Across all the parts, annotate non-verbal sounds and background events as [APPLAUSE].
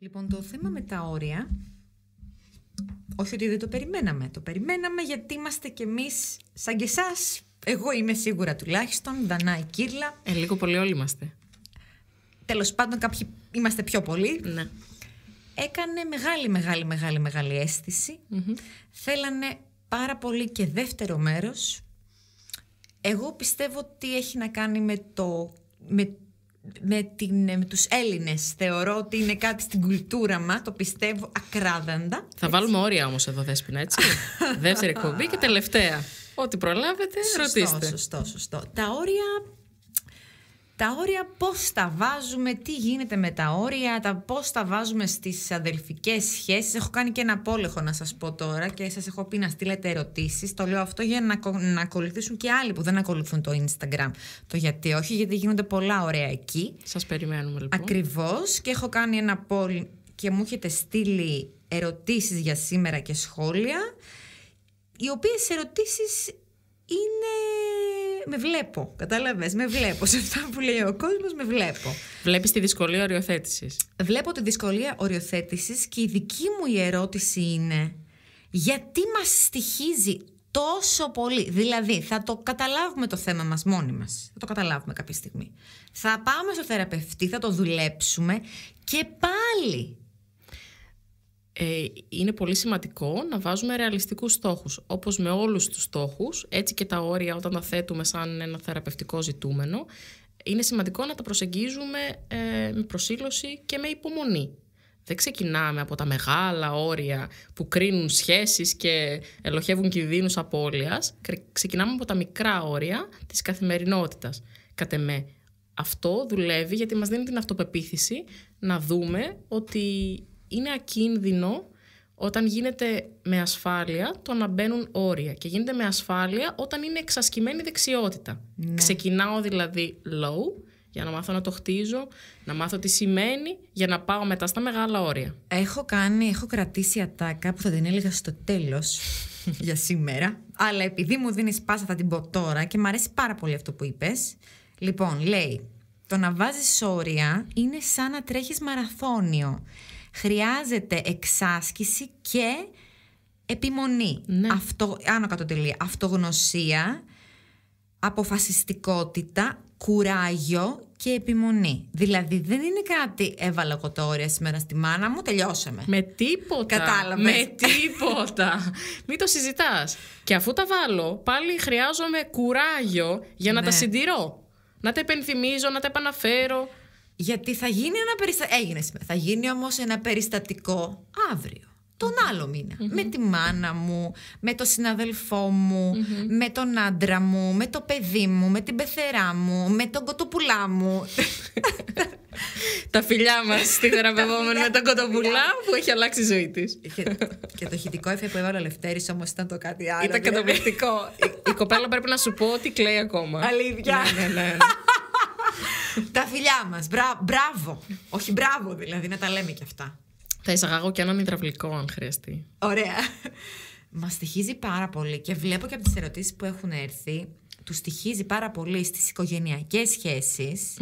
Λοιπόν, το θέμα με τα όρια, όχι ότι δεν το περιμέναμε. Το περιμέναμε γιατί είμαστε κι εμείς σαν και εσάς. Εγώ είμαι σίγουρα τουλάχιστον, Δανάη Κύρλα. Ε, λίγο πολύ όλοι είμαστε. Τέλος πάντων κάποιοι είμαστε πιο πολλοί. Ναι. Έκανε μεγάλη, μεγάλη, μεγάλη, μεγάλη αίσθηση. Θέλανε πάρα πολύ και δεύτερο μέρος. Εγώ πιστεύω ότι έχει να κάνει με το... Με με, την, με τους Έλληνες. Θεωρώ ότι είναι κάτι στην κουλτούρα μας το πιστεύω ακράδαντα. Θα βάλουμε όρια όμως εδώ Δέσποινα έτσι. [LAUGHS] Δεύτερη εκπομπή και τελευταία. Ό,τι προλάβετε σωστό, ρωτήστε. Σωστό, σωστό. Τα όρια τα όρια πώς τα βάζουμε, τι γίνεται με τα όρια, τα πώς τα βάζουμε στις αδελφικές σχέσεις. Έχω κάνει και ένα απόλεχο να σας πω τώρα και σας έχω πει να στείλετε ερωτήσεις. Το λέω αυτό για να, να ακολουθήσουν και άλλοι που δεν ακολουθούν το Instagram. Το γιατί όχι, γιατί γίνονται πολλά ωραία εκεί. Σας περιμένουμε λοιπόν. Ακριβώς και έχω κάνει ένα poll και μου έχετε στείλει ερωτήσεις για σήμερα και σχόλια οι οποίες ερωτήσεις είναι με βλέπω. Κατάλαβες, με βλέπω. Σε αυτά που λέει ο κόσμος, με βλέπω. Βλέπεις τη δυσκολία οριοθέτησης. Βλέπω τη δυσκολία οριοθέτησης και η δική μου η ερώτηση είναι γιατί μας στοιχίζει τόσο πολύ; Δηλαδή, θα το καταλάβουμε το θέμα μας μόνοι μας. Θα το καταλάβουμε κάποια στιγμή. Θα πάμε στο θεραπευτή, θα το δουλέψουμε και πάλι ε, είναι πολύ σημαντικό να βάζουμε ρεαλιστικούς στόχους. Όπως με όλους τους στόχους, έτσι και τα όρια όταν τα θέτουμε σαν ένα θεραπευτικό ζητούμενο, είναι σημαντικό να τα προσεγγίζουμε ε, με προσήλωση και με υπομονή. Δεν ξεκινάμε από τα μεγάλα όρια που κρίνουν σχέσεις και ελοχεύουν κινδύνους απώλειας. Ξεκινάμε από τα μικρά όρια της καθημερινότητας. Κατ' εμέ, αυτό δουλεύει γιατί μας δίνει την αυτοπεποίθηση να δούμε ότι είναι ακίνδυνο όταν γίνεται με ασφάλεια το να μπαίνουν όρια και γίνεται με ασφάλεια όταν είναι εξασκημένη δεξιότητα. Ναι. Ξεκινάω δηλαδή low για να μάθω να το χτίζω, να μάθω τι σημαίνει για να πάω μετά στα μεγάλα όρια. Έχω κάνει, έχω κρατήσει ατάκα που θα την έλεγα στο τέλος [LAUGHS] για σήμερα, αλλά επειδή μου δίνεις πάσα θα την πω τώρα και μου αρέσει πάρα πολύ αυτό που είπες. Λοιπόν, λέει, το να βάζεις όρια είναι σαν να τρέχεις μαραθώνιο χρειάζεται εξάσκηση και επιμονή. Ναι. Αυτό, άνω κάτω τελεία. Αυτογνωσία, αποφασιστικότητα, κουράγιο και επιμονή. Δηλαδή δεν είναι κάτι έβαλα εγώ το όρια σήμερα στη μάνα μου, τελειώσαμε. Με τίποτα. Κατάλαβες. Με τίποτα. Μην το συζητάς. Και αφού τα βάλω, πάλι χρειάζομαι κουράγιο για να Ναι. τα συντηρώ. Να τα υπενθυμίζω, να τα επαναφέρω. Γιατί θα γίνει ένα περιστατικό. Έγινε σήμερα. Θα γίνει όμως ένα περιστατικό αύριο. Τον άλλο μήνα. Με τη μάνα μου, με τον συναδελφό μου, με τον άντρα μου, με το παιδί μου, με την πεθερά μου, με τον κοτοπουλά μου. [LAUGHS] Τα φιλιά μας στη θεραπευόμενη με τον κοτοπουλά που έχει αλλάξει η ζωή της. και, και το ηχητικό εφέ που έβαλε ο Λευτέρης όμως ήταν το κάτι άλλο. Ήταν δηλαδή. καταπληκτικό. η, η κοπέλα πρέπει να σου πω ότι κλαίει ακόμα. Αλήθεια. Ναι, ναι, ναι. [LAUGHS] Τα φιλιά μας. Μπρα- μπράβο. Όχι μπράβο δηλαδή, να τα λέμε κι αυτά. Θα εισαγάγω και έναν υδραυλικό αν χρειαστεί. Ωραία. [LAUGHS] Μας στοιχίζει πάρα πολύ και βλέπω και από τις ερωτήσεις που έχουν έρθει. Τους στοιχίζει πάρα πολύ στις οικογενειακές σχέσεις.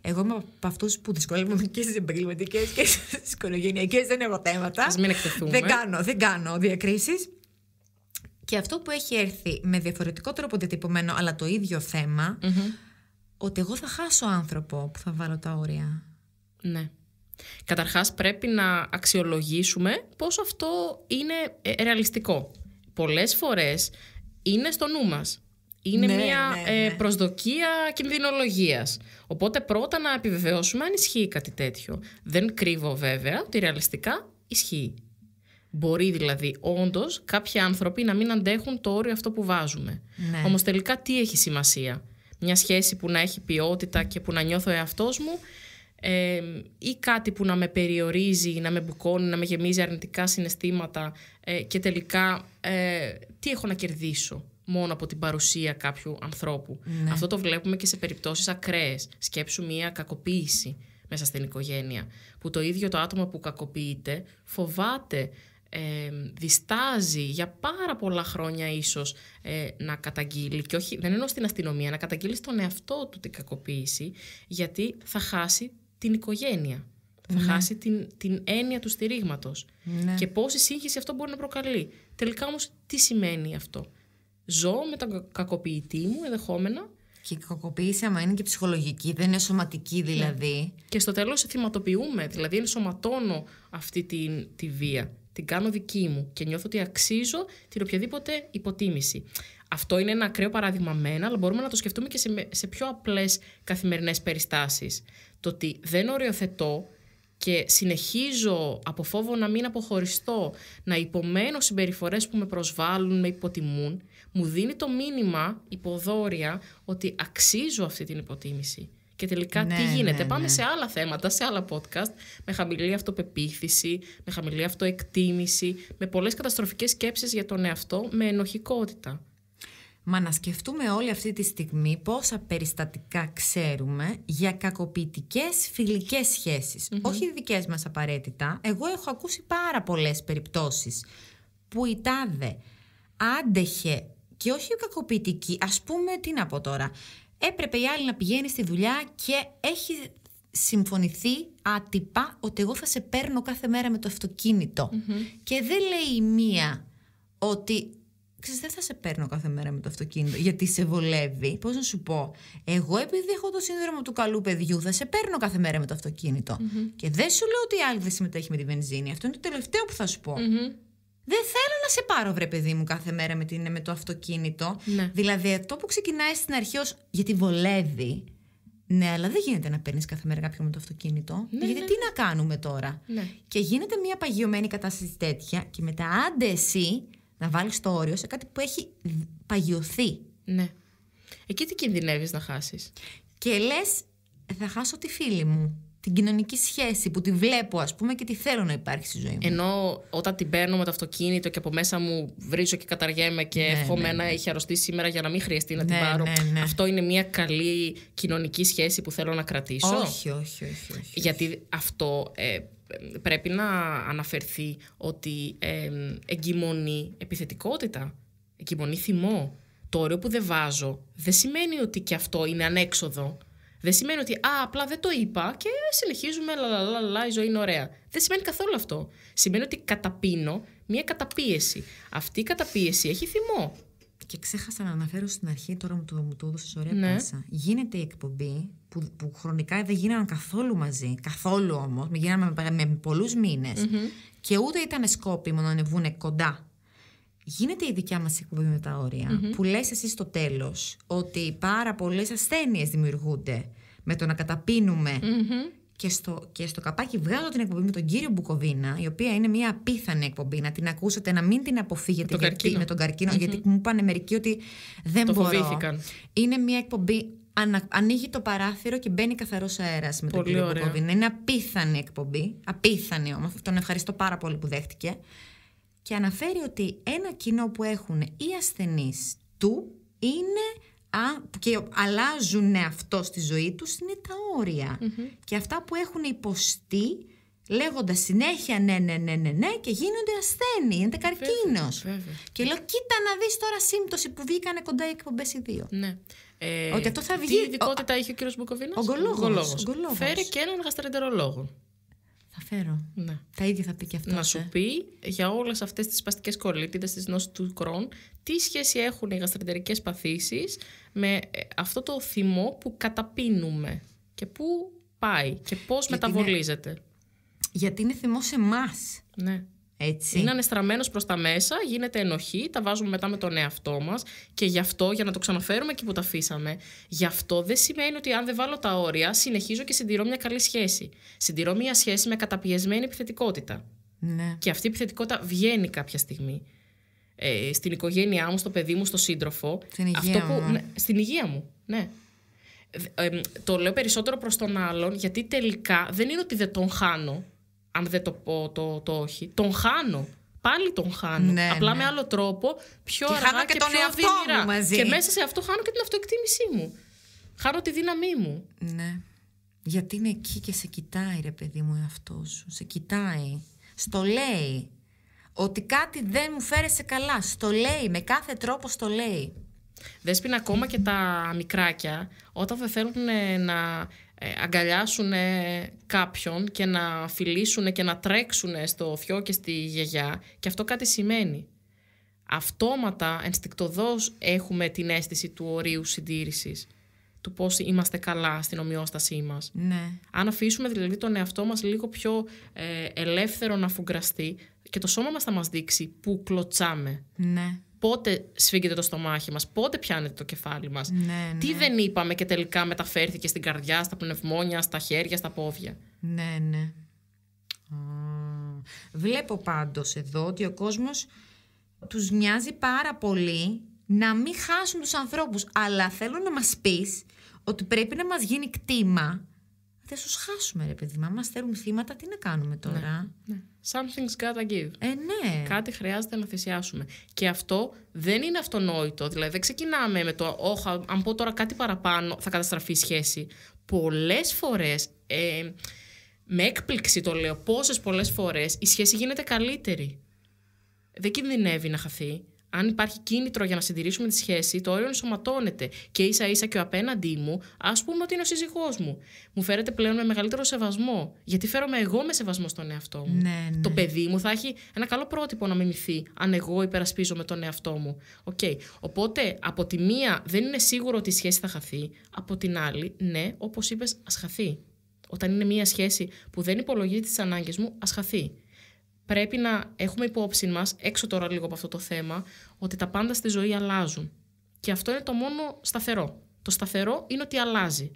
Εγώ είμαι από αυτούς που δυσκολεύομαι και στις επαγγελματικές και στις οικογενειακές. Δεν έχω θέματα. Ας μην εκτεθούμε. Δεν κάνω, δεν κάνω διακρίσεις. Και αυτό που έχει έρθει με διαφορετικό τρόπο διατυπωμένο, αλλά το ίδιο θέμα, ότι εγώ θα χάσω άνθρωπο που θα βάλω τα όρια. Ναι. Καταρχάς πρέπει να αξιολογήσουμε πώς αυτό είναι ε, ρεαλιστικό. Πολλές φορές είναι στο νου μας. Είναι Ναι, μια ναι, ε, ναι. προσδοκία κινδυνολογίας. Οπότε πρώτα να επιβεβαιώσουμε αν ισχύει κάτι τέτοιο. Δεν κρύβω βέβαια ότι ρεαλιστικά ισχύει. Μπορεί δηλαδή όντως κάποιοι άνθρωποι να μην αντέχουν το όριο αυτό που βάζουμε. Ναι. Όμως τελικά τι έχει σημασία; Μια σχέση που να έχει ποιότητα και που να νιώθω εαυτός μου ε, ή κάτι που να με περιορίζει, να με μπουκώνει, να με γεμίζει αρνητικά συναισθήματα ε, και τελικά ε, τι έχω να κερδίσω μόνο από την παρουσία κάποιου ανθρώπου. Ναι. Αυτό το βλέπουμε και σε περιπτώσεις ακραίες. Σκέψου μια κακοποίηση μέσα στην οικογένεια, που το ίδιο το άτομο που κακοποιείται φοβάται, ε, διστάζει για πάρα πολλά χρόνια ίσως ε, να καταγγείλει και όχι, δεν εννοώ στην αστυνομία, να καταγγείλει στον εαυτό του την κακοποίηση γιατί θα χάσει την οικογένεια. Θα χάσει την, την έννοια του στηρίγματος. Ναι. Και πόση σύγχυση αυτό μπορεί να προκαλεί. Τελικά όμως, τι σημαίνει αυτό; Ζω με τον κακοποιητή μου ενδεχόμενα Και η κακοποίηση, άμα είναι και ψυχολογική, δεν είναι σωματική δηλαδή. και στο τέλος θυματοποιούμε, δηλαδή ενσωματώνω αυτή τη, τη βία, την κάνω δική μου και νιώθω ότι αξίζω την οποιαδήποτε υποτίμηση. Αυτό είναι ένα ακραίο παράδειγμα μένα, αλλά μπορούμε να το σκεφτούμε και σε, με- σε πιο απλές καθημερινές περιστάσεις. Το ότι δεν οριοθετώ και συνεχίζω από φόβο να μην αποχωριστώ, να υπομένω συμπεριφορές που με προσβάλλουν, με υποτιμούν, μου δίνει το μήνυμα υποδόρια ότι αξίζω αυτή την υποτίμηση. Και τελικά Ναι, τι γίνεται. ναι, Πάμε ναι. σε άλλα θέματα, σε άλλα podcast, με χαμηλή αυτοπεποίθηση, με χαμηλή αυτοεκτίμηση, με πολλές καταστροφικές σκέψεις για τον εαυτό, με ενοχικότητα. Μα να σκεφτούμε όλη αυτή τη στιγμή πόσα περιστατικά ξέρουμε για κακοποιητικές φιλικές σχέσεις. Όχι δικές μας απαραίτητα. Εγώ έχω ακούσει πάρα πολλές περιπτώσεις που η τάδε άντεχε και όχι κακοποιητική, ας πούμε τι να πω τώρα, έπρεπε η άλλη να πηγαίνει στη δουλειά και έχει συμφωνηθεί άτυπα ότι εγώ θα σε παίρνω κάθε μέρα με το αυτοκινητο Και δεν λέει η μία ότι ξέρεις δεν θα σε παίρνω κάθε μέρα με το αυτοκίνητο γιατί σε βολεύει. Πώς να σου πω, εγώ επειδή έχω το σύνδρομο του καλού παιδιού θα σε παίρνω κάθε μέρα με το αυτοκινητο Και δεν σου λέω ότι η άλλη δεν συμμετέχει με τη βενζίνη. Αυτό είναι το τελευταίο που θα σου πω. Δεν θέλω να σε πάρω, βρε παιδί μου, κάθε μέρα με, την, με το αυτοκίνητο. Ναι. Δηλαδή, αυτό που ξεκινάει στην αρχή ως γιατί βολεύει. Ναι, αλλά δεν γίνεται να παίρνεις κάθε μέρα κάποιον με το αυτοκίνητο. γιατί τι να κάνουμε τώρα; Ναι. Και γίνεται μια παγιωμένη κατάσταση τέτοια και μετά άντε εσύ να βάλεις το όριο σε κάτι που έχει παγιωθεί. Ναι. Εκεί τι κινδυνεύεις να χάσεις; Και λες, θα χάσω τη φίλη μου. Την κοινωνική σχέση που τη βλέπω, ας πούμε, και τη θέλω να υπάρχει στη ζωή μου. Ενώ όταν την παίρνω με το αυτοκίνητο και από μέσα μου βρίζω και καταργέμαι και Ναι, εύχομαι ναι, να έχει αρρωστήσει σήμερα για να μην χρειαστεί να την Ναι, πάρω. ναι, ναι. Αυτό είναι μια καλή κοινωνική σχέση που θέλω να κρατήσω; όχι, όχι, όχι, όχι. Γιατί αυτό ε, πρέπει να αναφερθεί ότι ε, εγκυμονεί επιθετικότητα, εγκυμονεί θυμό. Το όριο που δεν βάζω δεν σημαίνει ότι και αυτό είναι ανέξοδο. Δεν σημαίνει ότι α, απλά δεν το είπα και συνεχίζουμε, λαλαλαλα, η ζωή είναι ωραία. Δεν σημαίνει καθόλου αυτό. Σημαίνει ότι καταπίνω μια καταπίεση. Αυτή η καταπίεση έχει θυμό. Και ξέχασα να αναφέρω στην αρχή, τώρα μου το, μου το έδωσες ωραία Ναι. πάσα. Γίνεται η εκπομπή που, που χρονικά δεν γίνανε καθόλου μαζί, καθόλου όμως, με γίνανε με, με, πολλούς μήνες, και ούτε ήταν σκόπιμο να ανεβούν κοντά. Γίνεται η δικιά μας εκπομπή με τα όρια, που λες εσύ στο τέλος ότι πάρα πολλές ασθένειες δημιουργούνται με το να καταπίνουμε και στο, και στο καπάκι βγάζω την εκπομπή με τον κύριο Μπουκοβίνα, η οποία είναι μια απίθανη εκπομπή. Να την ακούσετε, να μην την αποφύγετε τον γιατί, καρκίνο. με τον καρκίνο, γιατί μου είπαν μερικοί ότι δεν Το μπορώ. φοβήθηκαν. Είναι μια εκπομπή. ανα- ανοίγει το παράθυρο και μπαίνει καθαρός αέρας με τον Πολύ κύριο ωραία. Μπουκοβίνα. Είναι απίθανη εκπομπή. Απίθανη όμως. Τον ευχαριστώ πάρα πολύ που δέχτηκε. Και αναφέρει ότι ένα κοινό που έχουν οι ασθενείς του είναι. Α, και αλλάζουν αυτό στη ζωή τους είναι τα όρια. Και αυτά που έχουν υποστεί λέγοντας συνέχεια ναι, ναι, ναι, ναι, ναι και γίνονται ασθένειοι, είναι καρκίνος. βέβαια. Και λέω κοίτα να δεις τώρα σύμπτωση που βγήκανε κοντά οι εκπομπές οι δύο. Ναι. Ε, Ότι αυτό θα Τι βγει- ειδικότητα είχε ο κύριος Μπουκοβίνας; Ογκολόγος, Ογκολόγος. ογκολόγος. Φέρει και έναν γαστρεντερολόγο. Θα φέρω. Ναι. Τα ίδια θα πει και αυτός. να σου πει για όλες αυτές τις σπαστικές κολλήτιδες της νόσης του Κρόν τι σχέση έχουν οι γαστρεντερικές παθήσεις με ε, αυτό το θυμό που καταπίνουμε και πού πάει και πώς Γιατί μεταβολίζεται. Γιατί είναι θυμό σε εμάς. Ναι. Έτσι. Είναι ανεστραμμένος προς τα μέσα, γίνεται ενοχή, τα βάζουμε μετά με τον εαυτό μας και γι' αυτό, για να το ξαναφέρουμε εκεί που τα αφήσαμε, γι' αυτό δεν σημαίνει ότι αν δεν βάλω τα όρια, συνεχίζω και συντηρώ μια καλή σχέση. Συντηρώ μια σχέση με καταπιεσμένη επιθετικότητα. Ναι. Και αυτή η επιθετικότητα βγαίνει κάποια στιγμή. Ε, στην οικογένειά μου, στο παιδί μου, στο σύντροφο. Στην υγεία αυτό που, μου. ναι, στην υγεία μου, ναι. Ε, ε, το λέω περισσότερο προς τον άλλον, γιατί τελικά δεν είναι ότι δεν τον χάνω, αν δεν το πω το, το όχι. Τον χάνω. Πάλι τον χάνω. Ναι, Απλά ναι. με άλλο τρόπο, πιο Και αργά χάνω και και, τον πιο εαυτό μου δυνηρά. μαζί. Και μέσα σε αυτό χάνω και την αυτοεκτίμησή μου. Χάνω τη δύναμή μου. Ναι. Γιατί είναι εκεί και σε κοιτάει, ρε παιδί μου, εαυτός σου. Σε κοιτάει. Στο λέει. Ότι κάτι δεν μου φέρεσε καλά. Στο λέει. Με κάθε τρόπο στο λέει. Δέσποινα ακόμα και τα μικράκια, όταν δεν θέλουν ε, να ε, αγκαλιάσουν κάποιον και να φιλήσουν και να τρέξουν στο φιό και στη γιαγιά και αυτό κάτι σημαίνει. Αυτόματα, ενστικτοδός έχουμε την αίσθηση του ορίου συντήρησης του πώς είμαστε καλά στην ομοιόστασή μας. Ναι. Αν αφήσουμε δηλαδή τον εαυτό μας λίγο πιο ε, ελεύθερο να φουγκραστεί και το σώμα μας θα μας δείξει που κλωτσάμε. Ναι. Πότε σφίγγεται το στομάχι μας, πότε πιάνεται το κεφάλι μας. Ναι, Τι ναι. δεν είπαμε και τελικά μεταφέρθηκε στην καρδιά, στα πνευμόνια, στα χέρια, στα πόδια. Ναι, ναι. Α, Βλέπω πάντως εδώ ότι ο κόσμος τους νοιάζει πάρα πολύ να μην χάσουν τους ανθρώπους. Αλλά θέλω να μας πεις ότι πρέπει να μας γίνει κτήμα. Δεν τους χάσουμε ρε παιδί μου. Αν μας θέλουν θύματα τι να κάνουμε τώρα; Ναι. Something's gotta give. Ε, ναι. Κάτι χρειάζεται να θυσιάσουμε. Και αυτό δεν είναι αυτονόητο. Δηλαδή, δεν ξεκινάμε με το, όχα, αν πω τώρα κάτι παραπάνω, θα καταστραφεί η σχέση. Πολλές φορές, ε, με έκπληξη το λέω, πόσες πολλές φορές η σχέση γίνεται καλύτερη. Δεν κινδυνεύει να χαθεί. Αν υπάρχει κίνητρο για να συντηρήσουμε τη σχέση, το όριο ενσωματώνεται. Και ίσα ίσα και ο απέναντί μου, ας πούμε ότι είναι ο σύζυγός μου. Μου φέρεται πλέον με μεγαλύτερο σεβασμό. Γιατί φέρομαι εγώ με σεβασμό στον εαυτό μου. Ναι, ναι. Το παιδί μου θα έχει ένα καλό πρότυπο να μιμηθεί, αν εγώ υπερασπίζομαι τον εαυτό μου. Οκ. Οπότε, από τη μία δεν είναι σίγουρο ότι η σχέση θα χαθεί. Από την άλλη, ναι, όπως είπες, ας χαθεί. Όταν είναι μία σχέση που δεν υπολογίζει τις ανάγκες μου, ας χαθεί. Πρέπει να έχουμε υπόψη μας, έξω τώρα λίγο από αυτό το θέμα, ότι τα πάντα στη ζωή αλλάζουν. Και αυτό είναι το μόνο σταθερό. Το σταθερό είναι ότι αλλάζει.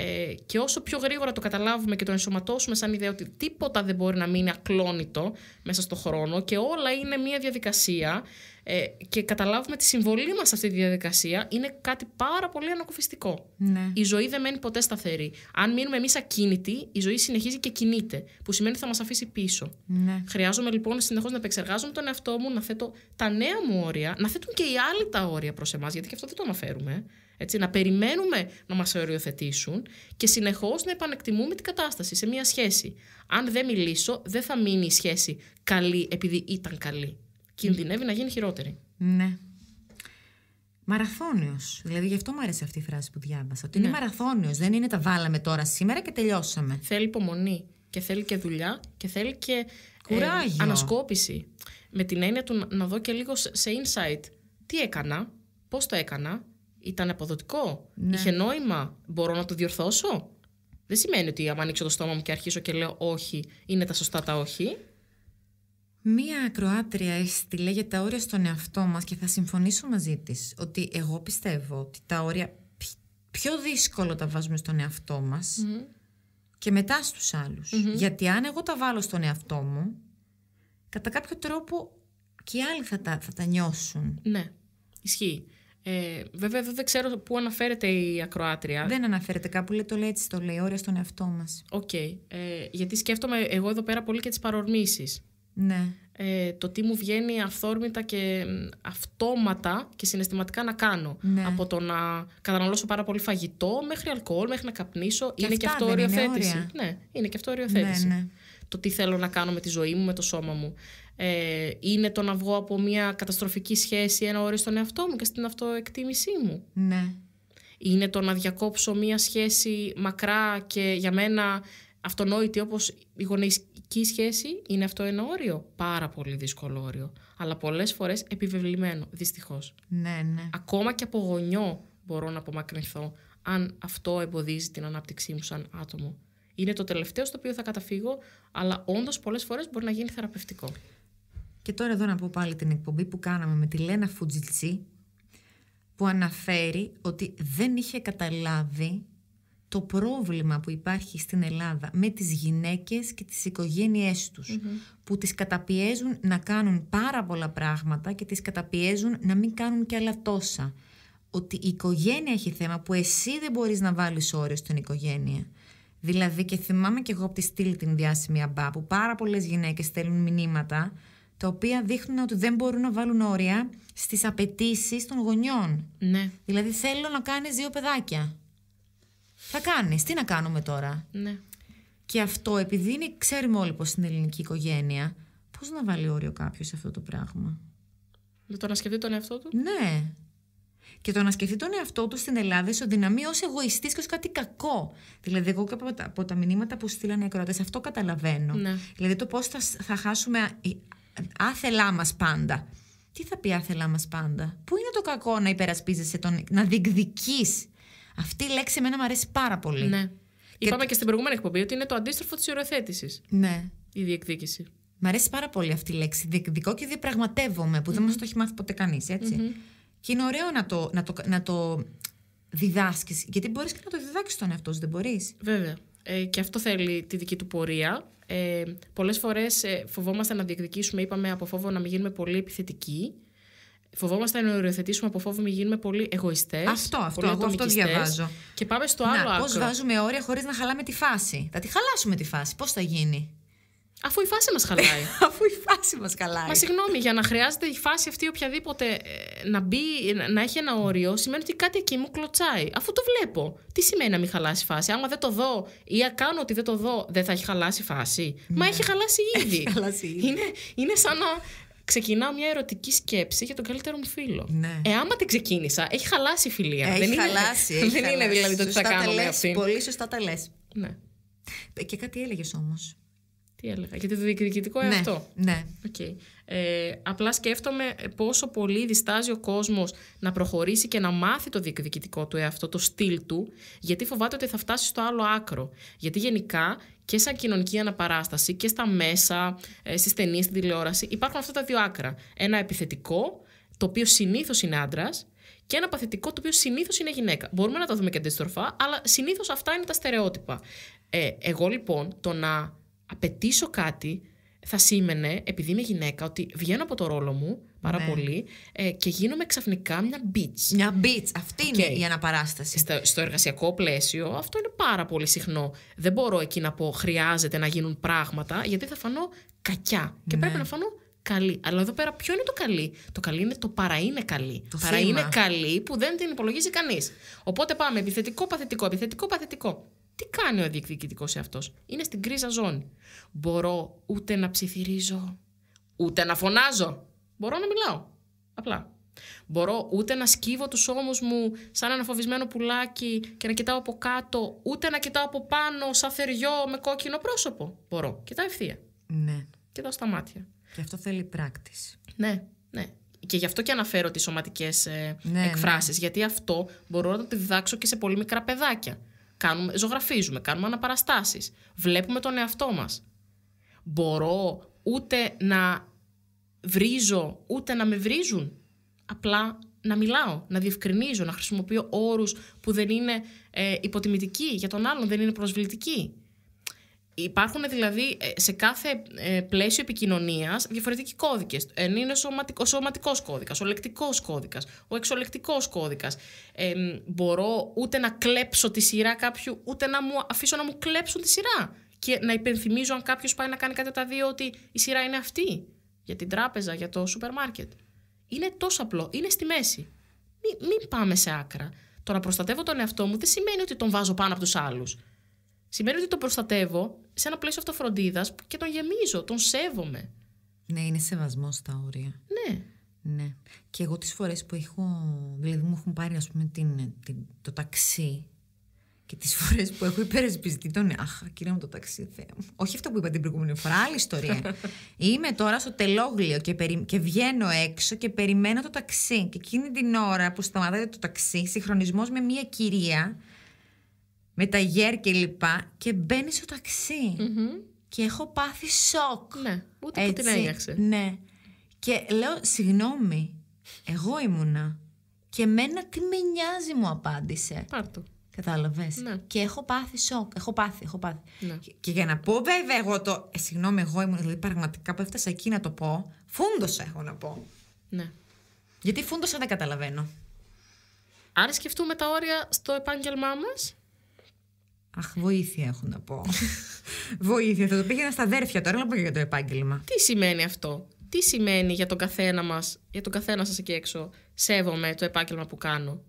Ε, και όσο πιο γρήγορα το καταλάβουμε και το ενσωματώσουμε σαν ιδέα ότι τίποτα δεν μπορεί να μείνει ακλόνητο μέσα στον χρόνο και όλα είναι μια διαδικασία ε, και καταλάβουμε τη συμβολή μας σε αυτή τη διαδικασία είναι κάτι πάρα πολύ ανακουφιστικό. Ναι. Η ζωή δεν μένει ποτέ σταθερή. Αν μείνουμε εμείς ακίνητοι, η ζωή συνεχίζει και κινείται, που σημαίνει ότι θα μας αφήσει πίσω. Ναι. Χρειάζομαι λοιπόν συνεχώς να επεξεργάζομαι τον εαυτό μου, να θέτω τα νέα μου όρια, να θέτουν και οι άλλοι τα όρια προς εμάς, γιατί και αυτό δεν το αναφέρουμε. Έτσι, να περιμένουμε να μας οριοθετήσουν και συνεχώς να επανεκτιμούμε την κατάσταση σε μια σχέση. Αν δεν μιλήσω, δεν θα μείνει η σχέση καλή επειδή ήταν καλή. Κινδυνεύει να γίνει χειρότερη. Ναι. Μαραθώνιος. Δηλαδή γι' αυτό μου άρεσε αυτή η φράση που διάβασα. Ότι είναι μαραθώνιος. Δεν είναι τα βάλαμε τώρα σήμερα και τελειώσαμε. Θέλει υπομονή και θέλει και δουλειά και θέλει και ε, Κουράγιο. ανασκόπηση. Με την έννοια του να- να δω και λίγο σε σε insight. Τι έκανα, πώς το έκανα, ήταν αποδοτικό, είχε νόημα, μπορώ να το διορθώσω; Δεν σημαίνει ότι άμα ανοίξω το στόμα μου και αρχίσω και λέω όχι, είναι τα σωστά τα όχι. Μία ακροάτρια έστειλε για τα όρια στον εαυτό μας και θα συμφωνήσω μαζί της ότι εγώ πιστεύω ότι τα όρια πι- πιο δύσκολο τα βάζουμε στον εαυτό μας και μετά στους αλλους Γιατί αν εγώ τα βάλω στον εαυτό μου, κατά κάποιο τρόπο και οι άλλοι θα τα, θα τα νιώσουν. Ναι, ισχύει. Ε, βέβαια εδώ δεν ξέρω πού αναφέρεται η ακροάτρια. Δεν αναφέρεται κάπου, λέει το λέει έτσι, το λέει όρια στον εαυτό μας. Οκ. Ε, γιατί σκέφτομαι εγώ εδώ πέρα πολύ και τις παρορμήσεις. Ναι. ε, το τι μου βγαίνει αυθόρμητα και μ, αυτόματα και συναισθηματικά να κάνω. Ναι. Από το να καταναλώσω πάρα πολύ φαγητό μέχρι αλκοόλ, μέχρι να καπνίσω. Και είναι και αυτά αυτό δεν είναι οριοθέτηση. όρια; Ναι, είναι και αυτό οριοθέτηση. Ναι, ναι. Το τι θέλω να κάνω με τη ζωή μου, με το σώμα μου. Ε, είναι το να βγω από μια καταστροφική σχέση ένα όριο στον εαυτό μου και στην αυτοεκτίμησή μου. Ναι. Είναι το να διακόψω μια σχέση μακρά και για μένα αυτονόητη όπως η γονεϊκή σχέση. Είναι αυτό ένα όριο. Πάρα πολύ δύσκολο όριο. Αλλά πολλές φορές επιβεβλημένο, δυστυχώς. Ναι, ναι. Ακόμα και από γονιό μπορώ να απομακρυνθώ αν αυτό εμποδίζει την ανάπτυξή μου σαν άτομο. Είναι το τελευταίο στο οποίο θα καταφύγω, αλλά όντως πολλές φορές μπορεί να γίνει θεραπευτικό. Και τώρα εδώ να πω πάλι την εκπομπή που κάναμε με τη Λένα Φουτζιτσί που αναφέρει ότι δεν είχε καταλάβει το πρόβλημα που υπάρχει στην Ελλάδα με τις γυναίκες και τις οικογένειές τους που τις καταπιέζουν να κάνουν πάρα πολλά πράγματα και τις καταπιέζουν να μην κάνουν και άλλα τόσα. Ότι η οικογένεια έχει θέμα που εσύ δεν μπορείς να βάλεις όριο στην οικογένεια. Δηλαδή και θυμάμαι και εγώ από τη στήλη την διάσημη αμπά που πάρα πολλές γυναίκες στέλνουν μηνύματα τα οποία δείχνουν ότι δεν μπορούν να βάλουν όρια στις απαιτήσεις των γονιών. Ναι, Δηλαδή θέλω να κάνεις δύο παιδάκια. Θα κάνεις, τι να κάνουμε τώρα; ναι. Και αυτό επειδή είναι, ξέρουμε όλοι πως είναι ελληνική οικογένεια, πώς να βάλει όριο κάποιος σε αυτό το πράγμα; Με το να σκεφτεί τον εαυτό του; Ναι. Και το να σκεφτεί τον εαυτό του στην Ελλάδα ισοδυναμεί ως εγωιστής και ως κάτι κακό. Δηλαδή, εγώ και από τα, από τα μηνύματα που στείλανε οι ακροατές, αυτό καταλαβαίνω. Ναι. Δηλαδή, το πώς θα, θα χάσουμε α- η- άθελά μας πάντα. Τι θα πει άθελά μας πάντα, Πού είναι το κακό να υπερασπίζεσαι, τον, να διεκδικείς; Αυτή η λέξη εμένα μου αρέσει πάρα πολύ. Ναι. Είπαμε και στην προηγούμενη εκπομπή ότι είναι το αντίστροφο της οριοθέτηση. ναι. Η διεκδίκηση. Μ' αρέσει πάρα πολύ αυτή η λέξη. Διεκδικώ και διαπραγματεύομαι, που δεν μας το έχει μάθει ποτέ κανείς, Και είναι ωραίο να το, να το, να το διδάσκεις. Γιατί μπορείς και να το διδάξεις τον εαυτό σου, δεν μπορείς. Βέβαια. Ε, και αυτό θέλει τη δική του πορεία. Ε, Πολλές φορές ε, φοβόμαστε να διεκδικήσουμε, είπαμε, από φόβο να μην γίνουμε πολύ επιθετικοί. Φοβόμαστε να οριοθετήσουμε από φόβο να μην γίνουμε πολύ εγωιστές. Αυτό, αυτό, εγώ αυτό διαβάζω. Και πάμε στο άλλο Να, πώς άκρο. βάζουμε όρια χωρίς να χαλάμε τη φάση. Θα τη χαλάσουμε τη φάση. Πώς θα γίνει; Αφού η φάση μας χαλάει. [LAUGHS] Αφού η φάση μας χαλάει. Μα συγγνώμη, για να χρειάζεται η φάση αυτή οποιαδήποτε ε, να μπει, να- να έχει ένα όριο, σημαίνει ότι κάτι εκεί μου κλωτσάει. Αφού το βλέπω. Τι σημαίνει να μην χαλάσει η φάση; Άμα δεν το δω ή αν κάνω ότι δεν το δω, δεν θα έχει χαλάσει η φάση; Μα έχει χαλάσει ήδη. Έχει χαλάσει ήδη. Είναι, είναι σαν να ξεκινάω μια ερωτική σκέψη για τον καλύτερο μου φίλο. Ναι. Ε, άμα την ξεκίνησα, έχει χαλάσει η φιλία. Έχει δεν χαλάσει. Είναι, έχει [LAUGHS] δεν είναι χαλάσει. δηλαδή το τι θα Σωστά τα κάνω με λες, αυτήν. Πολύ σωστά τα λες. Ναι. Και κάτι έλεγες όμως. Τι έλεγα. Γιατί το διεκδικητικό είναι Ναι, αυτό. ναι. Οκ. Ε, απλά σκέφτομαι πόσο πολύ διστάζει ο κόσμος να προχωρήσει και να μάθει το διεκδικητικό του εαυτό, το στυλ του, γιατί φοβάται ότι θα φτάσει στο άλλο άκρο. Γιατί γενικά και σαν κοινωνική αναπαράσταση και στα μέσα, ε, στις ταινίες, στην τηλεόραση, υπάρχουν αυτά τα δύο άκρα. Ένα επιθετικό, το οποίο συνήθως είναι άντρας, και ένα παθητικό, το οποίο συνήθως είναι γυναίκα. Μπορούμε να τα δούμε και αντίστροφα, αλλά συνήθως αυτά είναι τα στερεότυπα. Ε, εγώ λοιπόν το να απαιτήσω κάτι θα σήμαινε, επειδή είμαι γυναίκα, ότι βγαίνω από το ρόλο μου πάρα Ναι. πολύ ε, και γίνομαι ξαφνικά μια bitch. Μια bitch. Αυτή Οκ. είναι η αναπαράσταση. Στο, στο εργασιακό πλαίσιο αυτό είναι πάρα πολύ συχνό. Δεν μπορώ εκεί να πω χρειάζεται να γίνουν πράγματα γιατί θα φανώ κακιά και Ναι. πρέπει να φανώ καλή. Αλλά εδώ πέρα ποιο είναι το καλή; Το καλή είναι το παρά είναι καλή. Το παρά θύμα. είναι καλή που δεν την υπολογίζει κανείς. Οπότε πάμε επιθετικό, παθητικό, επιθετικό, παθητικό. Τι κάνει ο διεκδικητικός εαυτός; Είναι στην κρίζα ζώνη. Μπορώ ούτε να ψιθυρίζω, ούτε να φωνάζω. Μπορώ να μιλάω. Απλά. Μπορώ ούτε να σκύβω τους ώμους μου σαν ένα φοβισμένο πουλάκι και να κοιτάω από κάτω, ούτε να κοιτάω από πάνω σαν θεριό με κόκκινο πρόσωπο. Μπορώ. Κοιτάω ευθεία. Ναι. Κοιτάω στα μάτια. Και αυτό θέλει πράκτης. Ναι, ναι. Και γι' αυτό και αναφέρω τις σωματικές ε, Ναι, εκφράσεις. Γιατί αυτό μπορώ να το διδάξω και σε πολύ μικρά παιδάκια. Κάνουμε, ζωγραφίζουμε, κάνουμε αναπαραστάσεις. Βλέπουμε τον εαυτό μας. Μπορώ ούτε να βρίζω, ούτε να με βρίζουν. Απλά να μιλάω, να διευκρινίζω, να χρησιμοποιώ όρους που δεν είναι ε, υποτιμητικοί για τον άλλον, δεν είναι προσβλητικοί. Υπάρχουν δηλαδή ε, σε κάθε ε, πλαίσιο επικοινωνίας διαφορετικοί κώδικες. είναι ο, σωματικ, ο σωματικός κώδικας, ο λεκτικός κώδικας, ο εξολεκτικός κώδικας. Ε, μπορώ ούτε να κλέψω τη σειρά κάποιου, ούτε να μου αφήσω να μου κλέψουν τη σειρά. Και να υπενθυμίζω αν κάποιος πάει να κάνει κάτι από τα δύο ότι η σειρά είναι αυτή. Για την τράπεζα, για το σούπερ μάρκετ. Είναι τόσο απλό. Είναι στη μέση. Μην, μην πάμε σε άκρα. Το να προστατεύω τον εαυτό μου δεν σημαίνει ότι τον βάζω πάνω από τους άλλους. Σημαίνει ότι τον προστατεύω σε ένα πλαίσιο αυτοφροντίδας και τον γεμίζω, τον σέβομαι. Ναι, είναι σεβασμός στα όρια. Ναι. Ναι. Και εγώ τις φορές που έχω, δηλαδή μου έχουν πάρει ας πούμε την, την, το ταξί και τις φορές που έχω υπερασπιστεί τον αχ, κύριε μου το ταξί, Θεέ μου. Όχι αυτό που είπα την προηγούμενη φορά, άλλη ιστορία. [LAUGHS] Είμαι τώρα στο τελόγλιο και, περι... και βγαίνω έξω και περιμένω το ταξί. Και εκείνη την ώρα που σταματάει το ταξί, συγχρονισμός με μια κυρία, με τα γέρ και λοιπά, και μπαίνει στο ταξι Και έχω πάθει σοκ. Ναι, ούτε που την έγιαξε. Ναι. Και λέω, συγγνώμη, εγώ ήμουνα. Και εμένα τι με νοιάζει μου απάντησε. Πάρ' το. Κατάλαβες; Ναι. Και έχω πάθει σοκ. Έχω πάθει, έχω πάθει. Ναι. Και, και για να πω, βέβαια, εγώ το. Ε, συγγνώμη, εγώ ήμουν. Δηλαδή, πραγματικά που έφτασα εκεί να το πω, φούντοσα έχω να πω. Ναι. Γιατί φούντοσα δεν καταλαβαίνω. Άρα σκεφτούμε τα όρια στο επάγγελμά μας. Αχ, βοήθεια έχω να πω. [LAUGHS] βοήθεια. Θα το πήγαινα στα αδέρφια τώρα, να πω και για το επάγγελμα. Τι σημαίνει αυτό; Τι σημαίνει για τον καθένα μας, για τον καθένα σας εκεί έξω, σέβομαι το επάγγελμα που κάνω;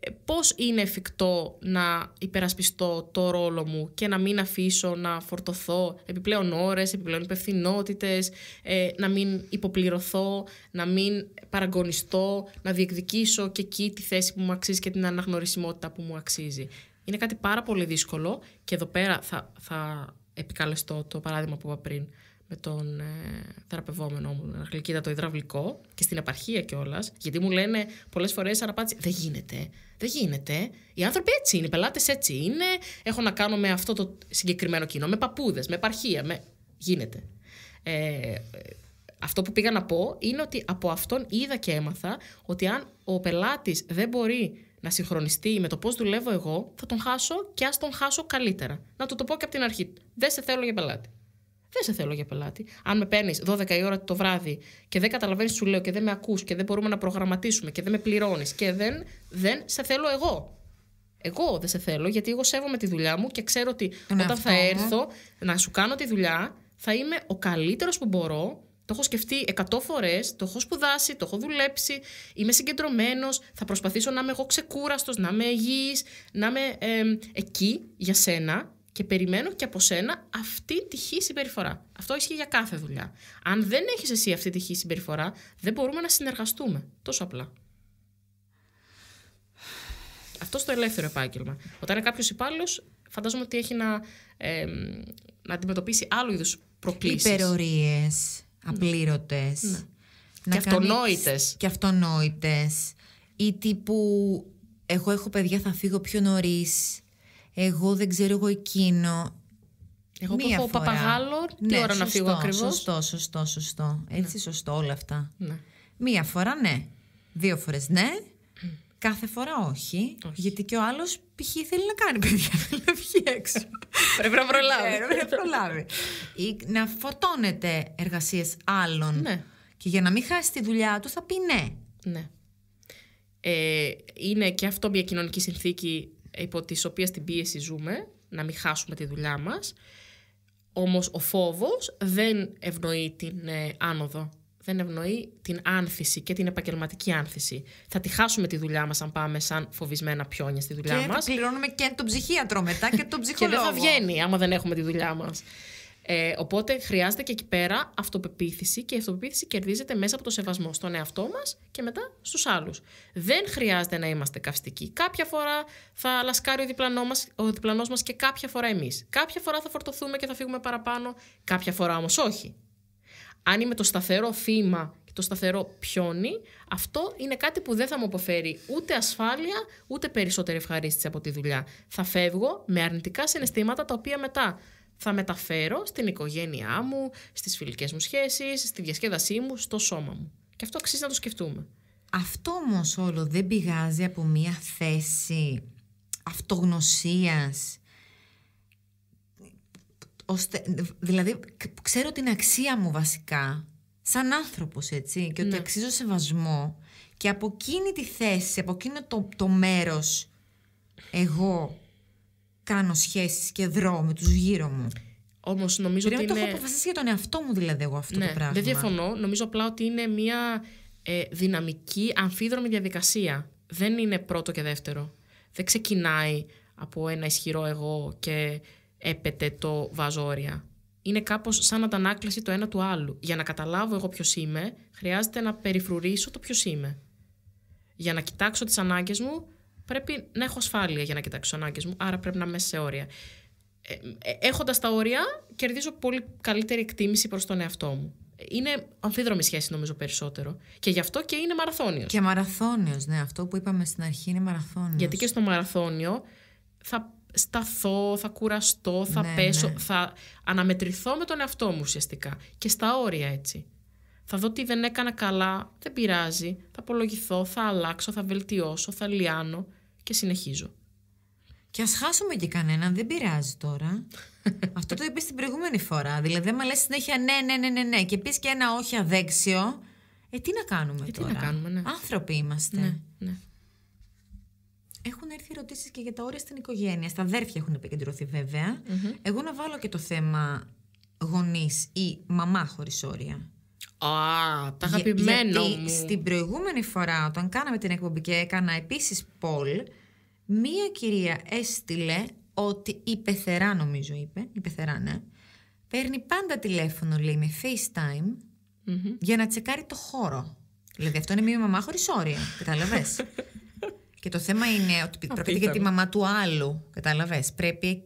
ε, πώς είναι εφικτό να υπερασπιστώ το ρόλο μου και να μην αφήσω να φορτωθώ επιπλέον ώρες, επιπλέον υπευθυνότητες, ε, να μην υποπληρωθώ, να μην παραγωνιστώ, να διεκδικήσω και εκεί τη θέση που μου αξίζει και την αναγνωρισιμότητα που μου αξίζει; Είναι κάτι πάρα πολύ δύσκολο και εδώ πέρα θα, θα επικαλεστώ το παράδειγμα που είπα πριν με τον ε, θεραπευόμενό μου, γλυκίδα το υδραυλικό και στην επαρχία κιόλας. Γιατί μου λένε πολλές φορές αναπάτηση, δεν γίνεται. Δεν γίνεται. Οι άνθρωποι έτσι είναι, οι πελάτες έτσι είναι. Έχω να κάνω με αυτό το συγκεκριμένο κοινό, με παππούδες, με επαρχία. Με... Γίνεται. Ε, αυτό που πήγα να πω είναι ότι από αυτόν είδα και έμαθα ότι αν ο πελάτης δεν μπορεί να συγχρονιστεί με το πώς δουλεύω εγώ, θα τον χάσω και ας τον χάσω καλύτερα. Να του το πω και από την αρχή. Δεν σε θέλω για πελάτη. Δεν σε θέλω για πελάτη. Αν με παίρνεις 12 η ώρα το βράδυ και δεν καταλαβαίνεις τι σου λέω και δεν με ακούς και δεν μπορούμε να προγραμματίσουμε και δεν με πληρώνεις και δεν, δεν σε θέλω εγώ. Εγώ δεν σε θέλω γιατί εγώ σέβομαι τη δουλειά μου και ξέρω ότι όταν θα έρθω να σου κάνω τη δουλειά θα είμαι ο καλύτερος που μπορώ. Το έχω σκεφτεί 100 φορές, το έχω σπουδάσει, το έχω δουλέψει, είμαι συγκεντρωμένος, θα προσπαθήσω να είμαι εγώ ξεκούραστος, να είμαι υγιής, να είμαι ε, εκεί για σένα και περιμένω και από σένα αυτή τη χή συμπεριφορά. Αυτό ισχύει για κάθε δουλειά. Αν δεν έχεις εσύ αυτή τη χή συμπεριφορά, δεν μπορούμε να συνεργαστούμε. Τόσο απλά. Αυτό στο ελεύθερο επάγγελμα. Όταν είναι κάποιος υπάλληλος, φαντάζομαι ότι έχει να, ε, να αντιμετωπίσει άλλου είδους προκλήσεις. Υπερορίες, απλήρωτες. Ναι. Και αυτονόητες. Και αυτονόητες. Ή τύπου, εγώ έχω παιδιά, θα φύγω πιο νωρίς εγώ δεν ξέρω εγώ εκείνο. Εγώ Μία που έχω φορά. παπαγάλο, τι ναι, ώρα να φύγω ακριβώς; Σωστό, σωστό, σωστό. Έτσι, ναι. σωστό όλα αυτά. Ναι. Μία φορά ναι. Δύο φορές ναι. Κάθε φορά όχι, Γιατί και ο άλλος π.χ. θέλει να κάνει [LAUGHS] παιδιά. Θέλει να βγει έξω. πρέπει να προλάβει. Ναι, πρέπει να προλάβει. Ή να φορτώνεται εργασίες άλλων. Ναι. Και για να μην χάσει τη δουλειά του θα πει ναι. Ναι. Ε, είναι και αυτό μια κοινωνική συνθήκη υπό τις οποίες την πίεση ζούμε, να μην χάσουμε τη δουλειά μας. Όμως ο φόβος δεν ευνοεί την ε, άνοδο. Δεν ευνοεί την άνθηση και την επαγγελματική άνθηση. Θα τη χάσουμε τη δουλειά μας αν πάμε σαν φοβισμένα πιόνια στη δουλειά και μας. Και πληρώνουμε και τον ψυχίατρο μετά και τον ψυχολόγο. [LAUGHS] και δεν θα βγαίνει άμα δεν έχουμε τη δουλειά μας. Ε, οπότε χρειάζεται και εκεί πέρα αυτοπεποίθηση και η αυτοπεποίθηση κερδίζεται μέσα από το σεβασμό στον εαυτό μας και μετά στους άλλους. Δεν χρειάζεται να είμαστε καυστικοί. Κάποια φορά θα λασκάρει ο διπλανό μας, ο διπλανός μας και κάποια φορά εμείς. Κάποια φορά θα φορτωθούμε και θα φύγουμε παραπάνω, κάποια φορά όμως όχι. Αν είμαι το σταθερό θύμα και το σταθερό πιόνι, αυτό είναι κάτι που δεν θα μου αποφέρει ούτε ασφάλεια, ούτε περισσότερη ευχαρίστηση από τη δουλειά. Θα φεύγω με αρνητικά συναισθήματα τα οποία μετά θα μεταφέρω στην οικογένειά μου, στις φιλικές μου σχέσεις, στη διασκέδασή μου, στο σώμα μου. Και αυτό αξίζει να το σκεφτούμε. Αυτό όμως όλο δεν πηγάζει από μια θέση αυτογνωσίας ώστε, δηλαδή ξέρω την αξία μου βασικά σαν άνθρωπος έτσι και ότι ναι. αξίζω σεβασμό και από εκείνη τη θέση, από εκείνο το, το μέρος εγώ κάνω σχέσεις και δρώ με τους γύρω μου. Όμως νομίζω Πρέπει ότι. το έχω αποφασίσει για τον εαυτό μου, δηλαδή, εγώ αυτό ναι, το πράγμα. Δεν διαφωνώ. Νομίζω απλά ότι είναι μια ε, δυναμική, αμφίδρομη διαδικασία. Δεν είναι πρώτο και δεύτερο. Δεν ξεκινάει από ένα ισχυρό εγώ και έπεται το βάζω όρια. Είναι κάπως σαν αντανάκλαση το ένα του άλλου. Για να καταλάβω εγώ ποιος είμαι, χρειάζεται να περιφρουρήσω το ποιος είμαι. Για να κοιτάξω τις ανάγκες μου, πρέπει να έχω ασφάλεια για να κοιτάξω τις ανάγκες μου, άρα πρέπει να είμαι σε όρια. Ε, ε, έχοντας τα όρια, κερδίζω πολύ καλύτερη εκτίμηση προς τον εαυτό μου. Είναι αμφίδρομη σχέση νομίζω περισσότερο. Και γι' αυτό και είναι μαραθώνιος. Και μαραθώνιος, ναι. Αυτό που είπαμε στην αρχή είναι μαραθώνιος. Γιατί και στο μαραθώνιο θα σταθώ, θα κουραστώ, θα ναι, πέσω, ναι. θα αναμετρηθώ με τον εαυτό μου ουσιαστικά. Και στα όρια έτσι. Θα δω τι δεν έκανα καλά, δεν πειράζει, θα απολογηθώ, θα αλλάξω, θα βελτιώσω, θα λιάνω και συνεχίζω. Και ας χάσουμε και κανέναν, δεν πειράζει τώρα. [LAUGHS] Αυτό το είπες την προηγούμενη φορά. Δηλαδή, άμα λες συνέχεια ναι, ναι, ναι, ναι, ναι, και πεις και ένα όχι αδέξιο. Ε, τι να κάνουμε ε, τώρα. Τι να κάνουμε, ναι. Άνθρωποι είμαστε. Ναι, ναι. Έχουν έρθει ερωτήσεις και για τα όρια στην οικογένεια. Στα αδέρφια έχουν επικεντρωθεί Εγώ να βάλω και το θέμα γονείς ή μαμά χωρίς όρια. Α, τα αγαπημένο γιατί μου. στην προηγούμενη φορά όταν κάναμε την εκπομπή και έκανα επίσης poll, μία κυρία έστειλε ότι η πεθερά νομίζω είπε, η πεθερά ναι, παίρνει πάντα τηλέφωνο λέει με FaceTime Μμμ. για να τσεκάρει το χώρο. Δηλαδή αυτό είναι μία μαμά χωρίς όρια, κατάλαβες; [LAUGHS] και το θέμα είναι ότι πρόκειται για τη Απίθανο. μαμά του άλλου, κατάλαβες. Πρέπει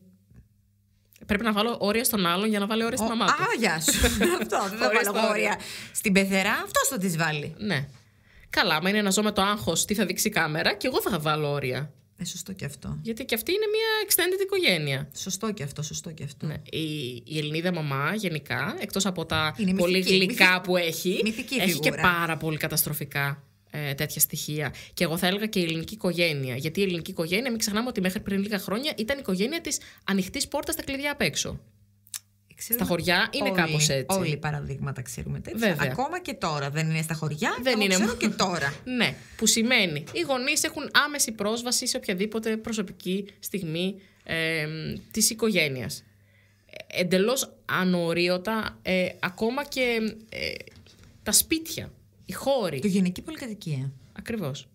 Πρέπει να βάλω όρια στον άλλον για να βάλει όρια στη μαμά του. Α, γεια σου. [LAUGHS] Αυτό δεν θα Χωρίς βάλω τα εγώ όρια. όρια. Στην πεθερά αυτό θα τη βάλει. Ναι. Καλά, άμα είναι να ζω με το άγχος τι θα δείξει η κάμερα, και εγώ θα βάλω όρια. Ε, σωστό και αυτό. Γιατί και αυτή είναι μια extended οικογένεια. Σωστό και αυτό, σωστό και αυτό. Ναι. Η, η Ελληνίδα μαμά γενικά, εκτός από τα Είναι πολύ μυθική, γλυκά μυθική- που έχει, μυθική έχει και φιγούρα. πάρα πολύ καταστροφικά ε, τέτοια στοιχεία. Και εγώ θα έλεγα και η ελληνική οικογένεια. Γιατί η ελληνική οικογένεια, μην ξεχνάμε ότι μέχρι πριν λίγα χρόνια ήταν η οικογένεια της ανοιχτής πόρτας στα κλειδιά απ' έξω. Ξέρουμε Στα χωριά είναι όλοι- κάπως έτσι. Όλοι οι παραδείγματα ξέρουμε τέτοια. Βέβαια. Ακόμα και τώρα. Δεν είναι στα χωριά. Δεν εγώ είναι ξέρω μόνο- και τώρα. [LAUGHS] Ναι, που σημαίνει οι γονείς έχουν άμεση πρόσβαση σε οποιαδήποτε προσωπική στιγμή ε, της οικογένειας. Ε, Εντελώς ανορίωτα ε, ακόμα και ε, τα σπίτια, οι χώροι. Οικογενειακή πολυκατοικία. Ακριβώς.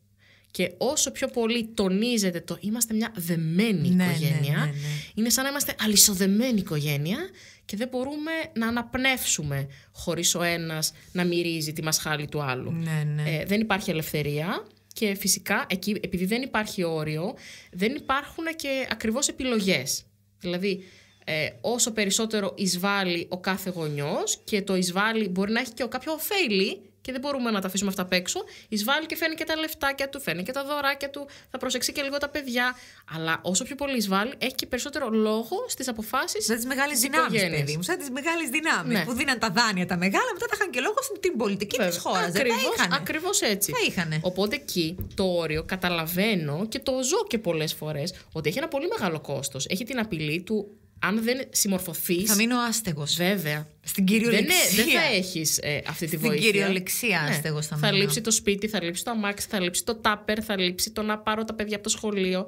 Και όσο πιο πολύ τονίζεται το είμαστε μια δεμένη Ναι, οικογένεια, ναι, ναι, ναι. είναι σαν να είμαστε αλυσοδεμένη οικογένεια και δεν μπορούμε να αναπνεύσουμε χωρίς ο ένας να μυρίζει τη μασχάλη του άλλου. Ναι, ναι. Ε, δεν υπάρχει ελευθερία και φυσικά εκεί, επειδή δεν υπάρχει όριο, δεν υπάρχουν και ακριβώς επιλογές. Δηλαδή, ε, όσο περισσότερο εισβάλλει ο κάθε γονιός και το εισβάλλει μπορεί να έχει και ο κάποιο ωφέλη και δεν μπορούμε να τα αφήσουμε αυτά απ' έξω, εισβάλλει και φέρνει και τα λεφτάκια του, φέρνει και τα δωράκια του, θα προσεξεί και λίγο τα παιδιά. Αλλά όσο πιο πολύ εισβάλλει, έχει και περισσότερο λόγο στις αποφάσεις Σαν τις μεγάλες της δυνάμει, οικογένειας. παιδί μου. Σαν τις μεγάλες δυνάμεις Ναι. που δίναν τα δάνεια τα μεγάλα, μετά τα είχαν και λόγο στην πολιτική της Βέβαια. χώρας. Δεν τα Ακριβώς- είχαν. Ακριβώς έτσι. Τα είχανε. Οπότε εκεί το όριο καταλαβαίνω και το ζω και πολλές φορές ότι έχει ένα πολύ μεγάλο κόστος. Έχει την απειλή του αν δεν συμμορφωθεί. Θα μείνω άστεγος. Βέβαια. Στην Δεν, κυριολεξία. είναι- δεν θα έχεις αυτή τη Στην βοήθεια. κυριολεξία Ναι. άστεγος θα Θα μείνω. λείψει το σπίτι, θα λείψει το αμάξι, θα λείψει το τάπερ, θα λείψει το να πάρω τα παιδιά από το σχολείο.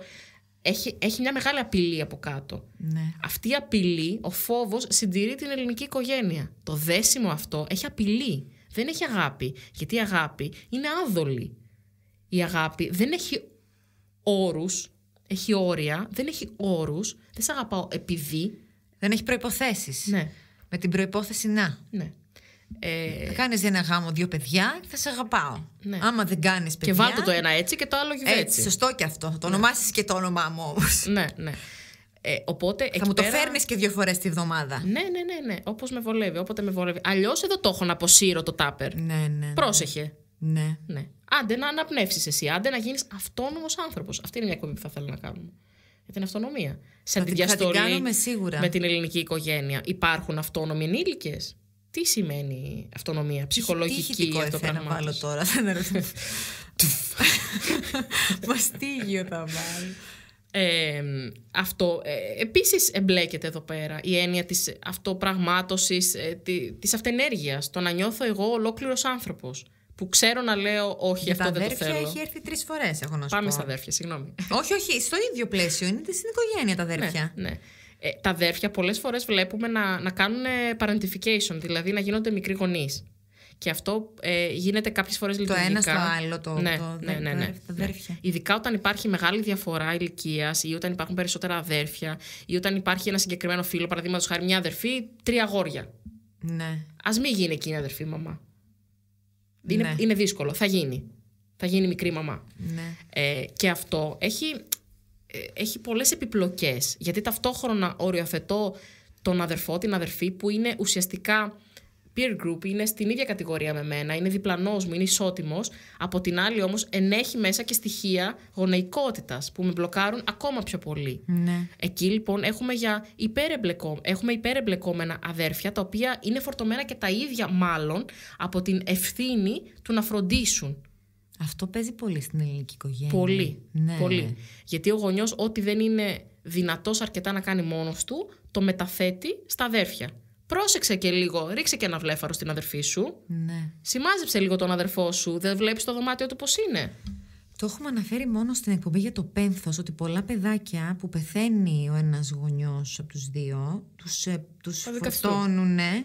Έχει, έχει μια μεγάλη απειλή από κάτω. Ναι. Αυτή η απειλή, ο φόβος συντηρεί την ελληνική οικογένεια. Το δέσιμο αυτό έχει απειλή. Δεν έχει αγάπη. Γιατί η αγάπη είναι άδολη. Η αγάπη δεν έχει όρους, έχει όρια, δεν έχει όρους. Δεν σε αγαπάω επειδή. Δεν έχει προποθέσει. Ναι, Με την προπόθεση να. ναι. Ε, Θα κάνεις ένα γάμο, δύο παιδιά και θα σε αγαπάω. Ναι. Άμα δεν κάνεις παιδιά. και βάλτε το ένα έτσι και το άλλο Έτσι, γιουβέτσι. σωστό και αυτό. Θα το ονομάσεις και το όνομά μου όμως. Ναι, ναι. Ε, οπότε Θα εκεί μου το πέρα- φέρνεις και δύο φορές τη βδομάδα. Ναι, ναι, ναι, ναι. Όπως με βολεύει, όποτε με βολεύει. Αλλιώς εδώ το έχω να αποσύρω το τάπερ. Ναι, ναι. Πρόσεχε. Ναι. Ναι. Άντε να αναπνεύσεις εσύ. Άντε να γίνεις αυτόνομος άνθρωπος. Αυτή είναι μια εκπομπή που θα θέλω να κάνουμε. Για την αυτονομία. Σε Θα την- θα την αντιδιαστολή κάνουμε σίγουρα. με την ελληνική οικογένεια. Υπάρχουν αυτόνομοι ενήλικες; Τι σημαίνει αυτονομία, ψυχολογική ηχητικό εφέ να αυτοπραγμάτωση. βάλω τώρα. Δεν ερωτώ. Μαστίγιο θα [LAUGHS] [LAUGHS] βάλω. Ε, αυτό ε, επίσης εμπλέκεται εδώ πέρα η έννοια της αυτοπραγμάτωσης, ε, τη- της αυτενέργειας, το να νιώθω εγώ ολόκληρος άνθρωπος που ξέρω να λέω όχι Για αυτό τα δεν το αδέρφια θέλω. έχει έρθει τρεις φορές, έχω να σου Πάμε πω. στα αδέρφια, συγγνώμη. Όχι, όχι, στο ίδιο πλαίσιο. Είναι στην οικογένεια τα αδέρφια. Ναι, ναι. Ε, τα αδέρφια πολλές φορές βλέπουμε να, να κάνουν ε, parentification, δηλαδή να γίνονται μικροί γονείς. Και αυτό ε, γίνεται κάποιες φορές Το λειτουργικά. ένα στο άλλο, το, ναι, το, ναι, ναι, ναι. τα αδέρφια. Ειδικά όταν υπάρχει μεγάλη διαφορά ηλικίας ή όταν υπάρχουν περισσότερα αδέρφια ή όταν υπάρχει ένα συγκεκριμένο φίλο, παραδείγματος χάρη μια αδερφή, τρία αγόρια. Ναι. Α μην γίνει εκείνη η αδερφή μαμά. Είναι, Ναι. είναι δύσκολο. Θα γίνει. Θα γίνει μικρή μαμά. ναι. Ε, και αυτό έχει, ε, έχει πολλές επιπλοκές. Γιατί ταυτόχρονα οριοθετώ τον αδερφό, την αδερφή που είναι ουσιαστικά peer group, είναι στην ίδια κατηγορία με μένα, είναι διπλανός μου, είναι ισότιμος. Από την άλλη όμως ενέχει μέσα και στοιχεία γονεϊκότητας που με μπλοκάρουν ακόμα πιο πολύ. ναι. Εκεί λοιπόν έχουμε, για υπερεμπλεκό, έχουμε υπερεμπλεκόμενα αδέρφια τα οποία είναι φορτωμένα και τα ίδια μάλλον από την ευθύνη του να φροντίσουν. Αυτό παίζει πολύ στην ελληνική οικογένεια. Πολύ. Ναι. πολύ. Γιατί ο γονιός ό,τι δεν είναι δυνατός αρκετά να κάνει μόνος του, το μεταθέτει στα αδέρφια. Πρόσεξε και λίγο, ρίξε και ένα βλέφαρο στην αδερφή σου. ναι. Σημάζεψε λίγο τον αδερφό σου. Δεν βλέπεις το δωμάτιο του πώς είναι. Το έχουμε αναφέρει μόνο στην εκπομπή για το πένθος ότι πολλά παιδάκια που πεθαίνει ο ένας γονιός από τους δύο τους, ε, τους Θα δικαστούν. φορτώνουν Ναι.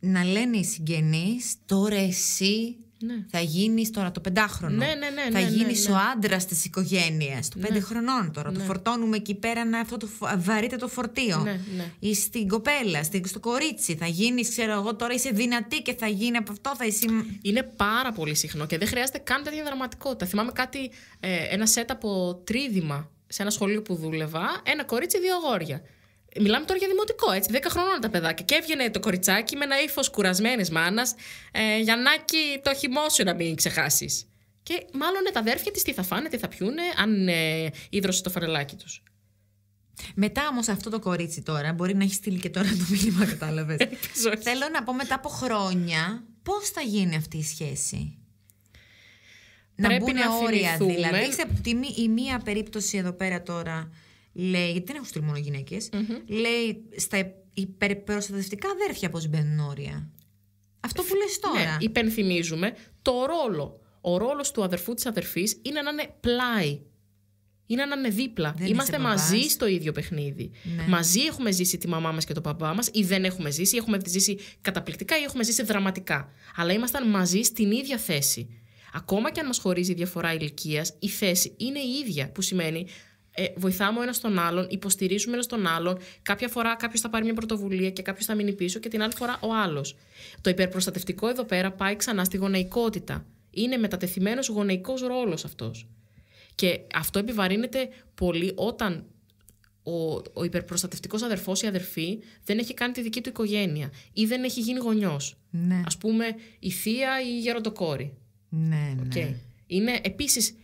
να λένε οι συγγενείς τώρα εσύ Ναι. θα γίνεις τώρα το πεντάχρονο. Ναι, ναι, ναι, θα ναι, ναι, γίνεις ναι. ο άντρας της οικογένειας, του πέντε χρονών τώρα. Το φορτώνουμε εκεί πέρα να αυτό το φο- βαρύτατο φορτίο. Ναι, ναι. Ή στην κοπέλα, στην, στο κορίτσι. Θα γίνεις, ξέρω εγώ, τώρα είσαι δυνατή και θα γίνει από αυτό, θα είσαι... Είναι πάρα πολύ συχνό και δεν χρειάζεται καν τέτοια δραματικότητα. Θυμάμαι κάτι, ε, ένα σετ από τρίδημα σε ένα σχολείο που δούλευα, ένα κορίτσι, δύο αγόρια. Μιλάμε τώρα για δημοτικό, έτσι, 10 χρονών τα παιδάκια. Και έβγαινε το κοριτσάκι με ένα ύφος κουρασμένης μάνας. Ε, Γιαννάκι, το χυμό σου να μην ξεχάσεις. Και μάλλον τα αδέρφια της τι θα φάνε, τι θα πιούνε, αν ε, ίδρωσε το φαρελάκι τους. Μετά όμως αυτό το κορίτσι τώρα, μπορεί να έχει στείλει και τώρα το μήνυμα, κατάλαβες. [LAUGHS] Ελπίζω. Θέλω να πω μετά από χρόνια πώς θα γίνει αυτή η σχέση; να Πρέπει μπουν να όρια θυμηθούμε. δηλαδή. Σε τη, μη- η μία περίπτωση εδώ πέρα τώρα λέει, γιατί δεν έχω στείλει μόνο γυναίκες, λέει στα υπερπροστατευτικά αδέρφια πώς μπαίνουν όρια. Αυτό που λες τώρα. Ναι, υπενθυμίζουμε το ρόλο. Ο ρόλος του αδερφού της αδερφής είναι να είναι πλάι. Είναι να είναι δίπλα. Δεν Είμαστε είσαι μπαμπάς. μαζί στο ίδιο παιχνίδι. Ναι. Μαζί έχουμε ζήσει τη μαμά μας και τον παπά μας ή δεν έχουμε ζήσει, ή έχουμε ζήσει καταπληκτικά ή έχουμε ζήσει δραματικά. Αλλά ήμασταν μαζί στην ίδια θέση. Ακόμα και αν μας χωρίζει διαφορά ηλικίας, η θέση είναι η ίδια. Που σημαίνει ε, βοηθάμε ο ένας τον άλλον, υποστηρίζουμε ένας τον άλλον. Κάποια φορά κάποιος θα πάρει μια πρωτοβουλία και κάποιος θα μείνει πίσω και την άλλη φορά ο άλλος. Το υπερπροστατευτικό εδώ πέρα πάει ξανά στη γονεϊκότητα. Είναι μετατεθειμένος γονεϊκός ρόλος αυτός. Και αυτό επιβαρύνεται πολύ όταν ο, ο υπερπροστατευτικός αδερφός ή αδερφή δεν έχει κάνει τη δική του οικογένεια ή δεν έχει γίνει γονιός. Ναι, Α πούμε, η θεία ή η γεροντοκόρη. ναι, ναι. Οκ. Είναι επίσης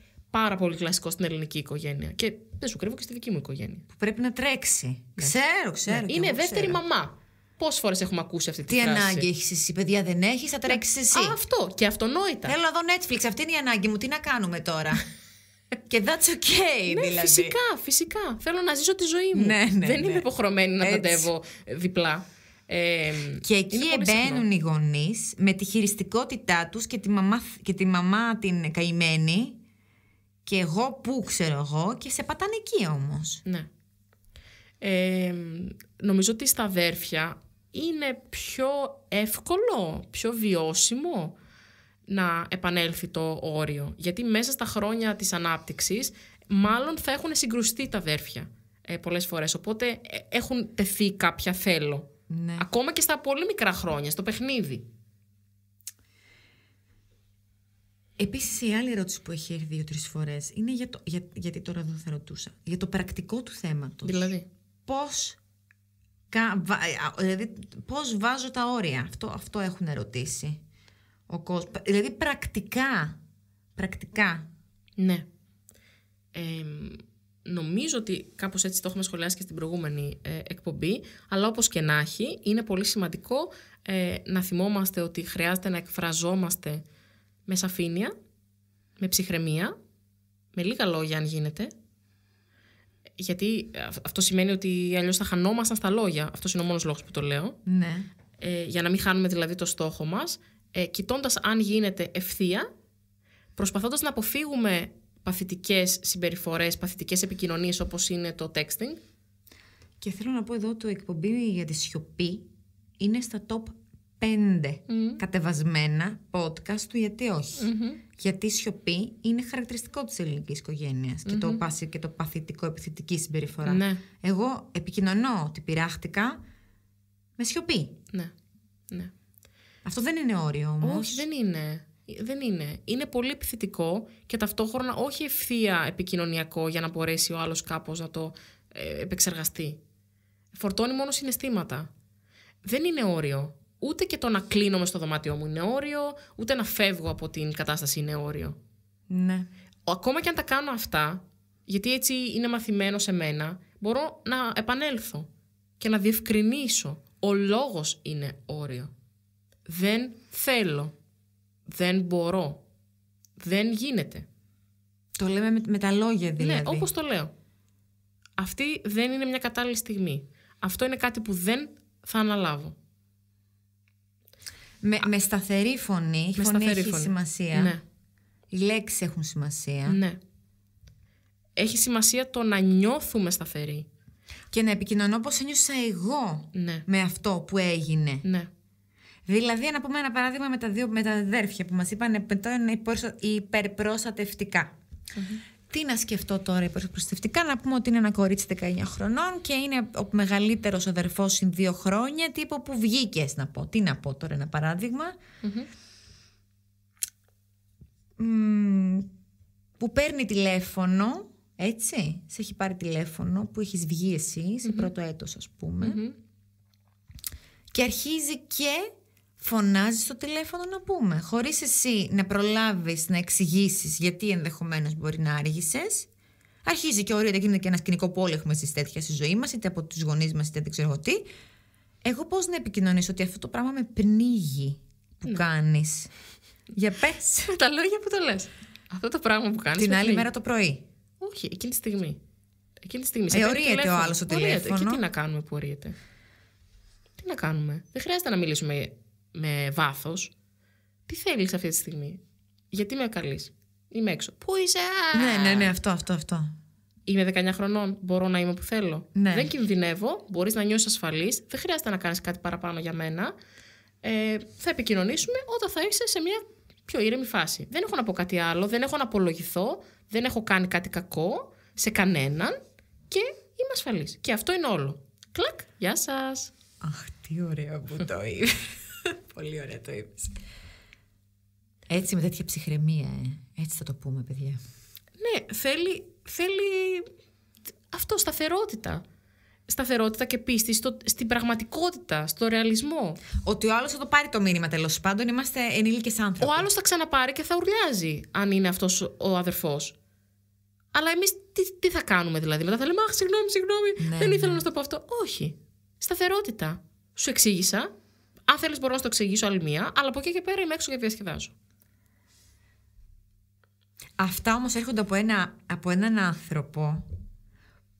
πάρα πολύ κλασικό στην ελληνική οικογένεια. Και δεν σου κρύβω και στη δική μου οικογένεια. Που πρέπει να τρέξει. Ξέρω, ξέρω. κι είναι εγώ δεύτερη ξέρω. μαμά. Πόσες φορές έχουμε ακούσει αυτή τη Τι φράση; ανάγκη έχεις εσύ, παιδιά, δεν έχεις, θα τρέξεις εσύ. Α, αυτό και αυτονόητα. Θέλω να δω Netflix, αυτή είναι η ανάγκη μου. Τι να κάνουμε τώρα; [LAUGHS] και that's okay, Ναι, δηλαδή. φυσικά, φυσικά. Θέλω να ζήσω τη ζωή μου. Ναι, ναι, δεν ναι. είμαι υποχρεωμένη να Έτσι. νταντεύω διπλά. Ε, Και εκεί είναι πολύ εμπαίνουν συχνό. οι γονείς με τη χειριστικότητά τους και, τη μαμά, και τη μαμά την καημένη. Και εγώ που ξέρω εγώ και σε πατάνε εκεί όμως. Ναι. Ε, νομίζω ότι στα αδέρφια είναι πιο εύκολο, πιο βιώσιμο να επανέλθει το όριο. Γιατί μέσα στα χρόνια της ανάπτυξης μάλλον θα έχουν συγκρουστεί τα αδέρφια ε, πολλές φορές. Οπότε ε, έχουν τεθεί κάποια θέλω. Ναι. Ακόμα και στα πολύ μικρά χρόνια, στο παιχνίδι. Επίσης, η άλλη ερώτηση που έχει έρθει δύο-τρεις φορές είναι για το. Για, γιατί τώρα δεν θα ρωτούσα. Για το πρακτικό του θέματος. Δηλαδή. Πώς. Δηλαδή, πώς βάζω τα όρια; Αυτό, αυτό έχουν ερωτήσει. Ο κόσμος. Δηλαδή, πρακτικά. Πρακτικά. Ναι. Ε, νομίζω ότι κάπως έτσι το έχουμε σχολιάσει και στην προηγούμενη ε, εκπομπή, αλλά όπως και να έχει, είναι πολύ σημαντικό ε, να θυμόμαστε ότι χρειάζεται να εκφραζόμαστε με σαφήνεια, με ψυχραιμία, με λίγα λόγια αν γίνεται, γιατί ε, αυ- αυτό σημαίνει ότι αλλιώς θα χανόμασταν στα λόγια. Αυτός είναι ο μόνος λόγος που το λέω. Ναι. Ε, για να μην χάνουμε δηλαδή το στόχο μας, ε, κοιτώντας αν γίνεται ευθεία, προσπαθώντας να αποφύγουμε παθητικές συμπεριφορές, παθητικές επικοινωνίες όπως είναι το texting. Και θέλω να πω εδώ το εκπομπή για τη σιωπή είναι στα top 5 κατεβασμένα podcast του γιατί όχι. Γιατί η σιωπή είναι χαρακτηριστικό της ελληνικής οικογένειας και, το, παση- και το παθητικό επιθετική συμπεριφορά. Ναι. Εγώ επικοινωνώ ότι πειράχτηκα με σιωπή. Ναι, ναι. Αυτό δεν είναι όριο όμως. Όχι, δεν είναι. Δεν είναι. Είναι πολύ επιθετικό και ταυτόχρονα όχι ευθεία επικοινωνιακό για να μπορέσει ο άλλος κάπως να το ε, επεξεργαστεί. Φορτώνει μόνο συναισθήματα. Δεν είναι όριο. Ούτε και το να κλείνομαι στο δωμάτιό μου είναι όριο, ούτε να φεύγω από την κατάσταση είναι όριο. Ναι. Ο- Ακόμα και αν τα κάνω αυτά, γιατί έτσι είναι μαθημένο σε μένα, μπορώ να επανέλθω και να διευκρινίσω. Ο λόγος είναι όριο. Δεν θέλω. Δεν μπορώ. Δεν γίνεται. Το λέμε με, με τα λόγια δηλαδή. Ναι, όπως το λέω. Αυτή δεν είναι μια κατάλληλη στιγμή. Αυτό είναι κάτι που δεν θα αναλάβω. Με, με σταθερή φωνή. Η Με φωνή σταθερή έχει φωνή. σημασία. Ναι. Οι λέξεις έχουν σημασία. ναι. Έχει σημασία το να νιώθουμε σταθεροί. Και να επικοινωνώ πώς ένιωσα εγώ Ναι. με αυτό που έγινε. Ναι. Δηλαδή, να πούμε ένα παράδειγμα με τα, δύο, με τα αδέρφια που μας είπαν το είναι υπερπροστατευτικά. Τι να σκεφτώ τώρα υπερπροστατευτικά, να πούμε ότι είναι ένα κορίτσι 19 χρονών και είναι ο μεγαλύτερος αδερφός συν δύο χρόνια. Τύπο που βγήκε, να πω. Τι να πω τώρα, ένα παράδειγμα. που παίρνει τηλέφωνο, έτσι, σε έχει πάρει τηλέφωνο που έχεις βγει εσύ σε πρώτο έτος ας πουμε και αρχίζει και φωνάζεις στο τηλέφωνο να πούμε. Χωρίς εσύ να προλάβεις να εξηγήσεις γιατί ενδεχομένως μπορεί να άργησες. Αρχίζει και ωραία, γίνεται και ένα σκηνικό που όλοι έχουμε εσεί τέτοια στη ζωή μας, είτε από τους γονείς μας, είτε δεν ξέρω εγώ τι. Εγώ πώς να επικοινωνήσω ότι αυτό το πράγμα με πνίγει που ναι. κάνεις; Για πες. [LAUGHS] Με τα λόγια που το λες. Αυτό το πράγμα που κάνεις. Την άλλη μέρα το πρωί. Όχι, εκείνη τη στιγμή. Εκείνη τη στιγμή. Ε, ορίεται ο άλλος στο τηλέφωνο. Και τι να κάνουμε που ορίεται; Τι να κάνουμε; Δεν χρειάζεται να μιλήσουμε με βάθος. Τι θέλεις αυτή τη στιγμή; Γιατί με καλείς; Είμαι έξω. Πού είσαι, Ναι, ναι, ναι, αυτό, αυτό, αυτό. Είμαι 19 χρονών. Μπορώ να είμαι που θέλω. Ναι. Δεν κινδυνεύω. Μπορείς να νιώσεις ασφαλής. Δεν χρειάζεται να κάνεις κάτι παραπάνω για μένα. Ε, θα επικοινωνήσουμε όταν θα είσαι σε μια πιο ήρεμη φάση. Δεν έχω να πω κάτι άλλο. Δεν έχω να απολογηθώ. Δεν έχω κάνει κάτι κακό σε κανέναν. Και είμαι ασφαλής. Και αυτό είναι όλο. Κλακ. Γεια σας. Αχ, τι ωραίο που το είπες. Πολύ ωραία το είπες. Έτσι με τέτοια ψυχραιμία, ε. έτσι θα το πούμε παιδιά. Ναι, θέλει, θέλει αυτό, σταθερότητα. Σταθερότητα και πίστη στο, στην πραγματικότητα, στο ρεαλισμό. Ότι ο άλλος θα το πάρει το μήνυμα τέλος πάντων. Είμαστε ενήλικες άνθρωποι. Ο άλλος θα ξαναπάρει και θα ουρλιάζει, αν είναι αυτός ο αδερφός. Αλλά εμείς τι, τι θα κάνουμε δηλαδή; Μετά θα λέμε Αχ, συγγνώμη, συγγνώμη. Ναι, δεν ήθελα ναι. να σου το πω αυτό. Όχι. Σταθερότητα. Σου εξήγησα. Αν θέλεις, μπορώ να το εξηγήσω άλλη μία, αλλά από εκεί και πέρα είμαι έξω για διασκεδάζω. Αυτά όμως έρχονται από, ένα, από έναν άνθρωπο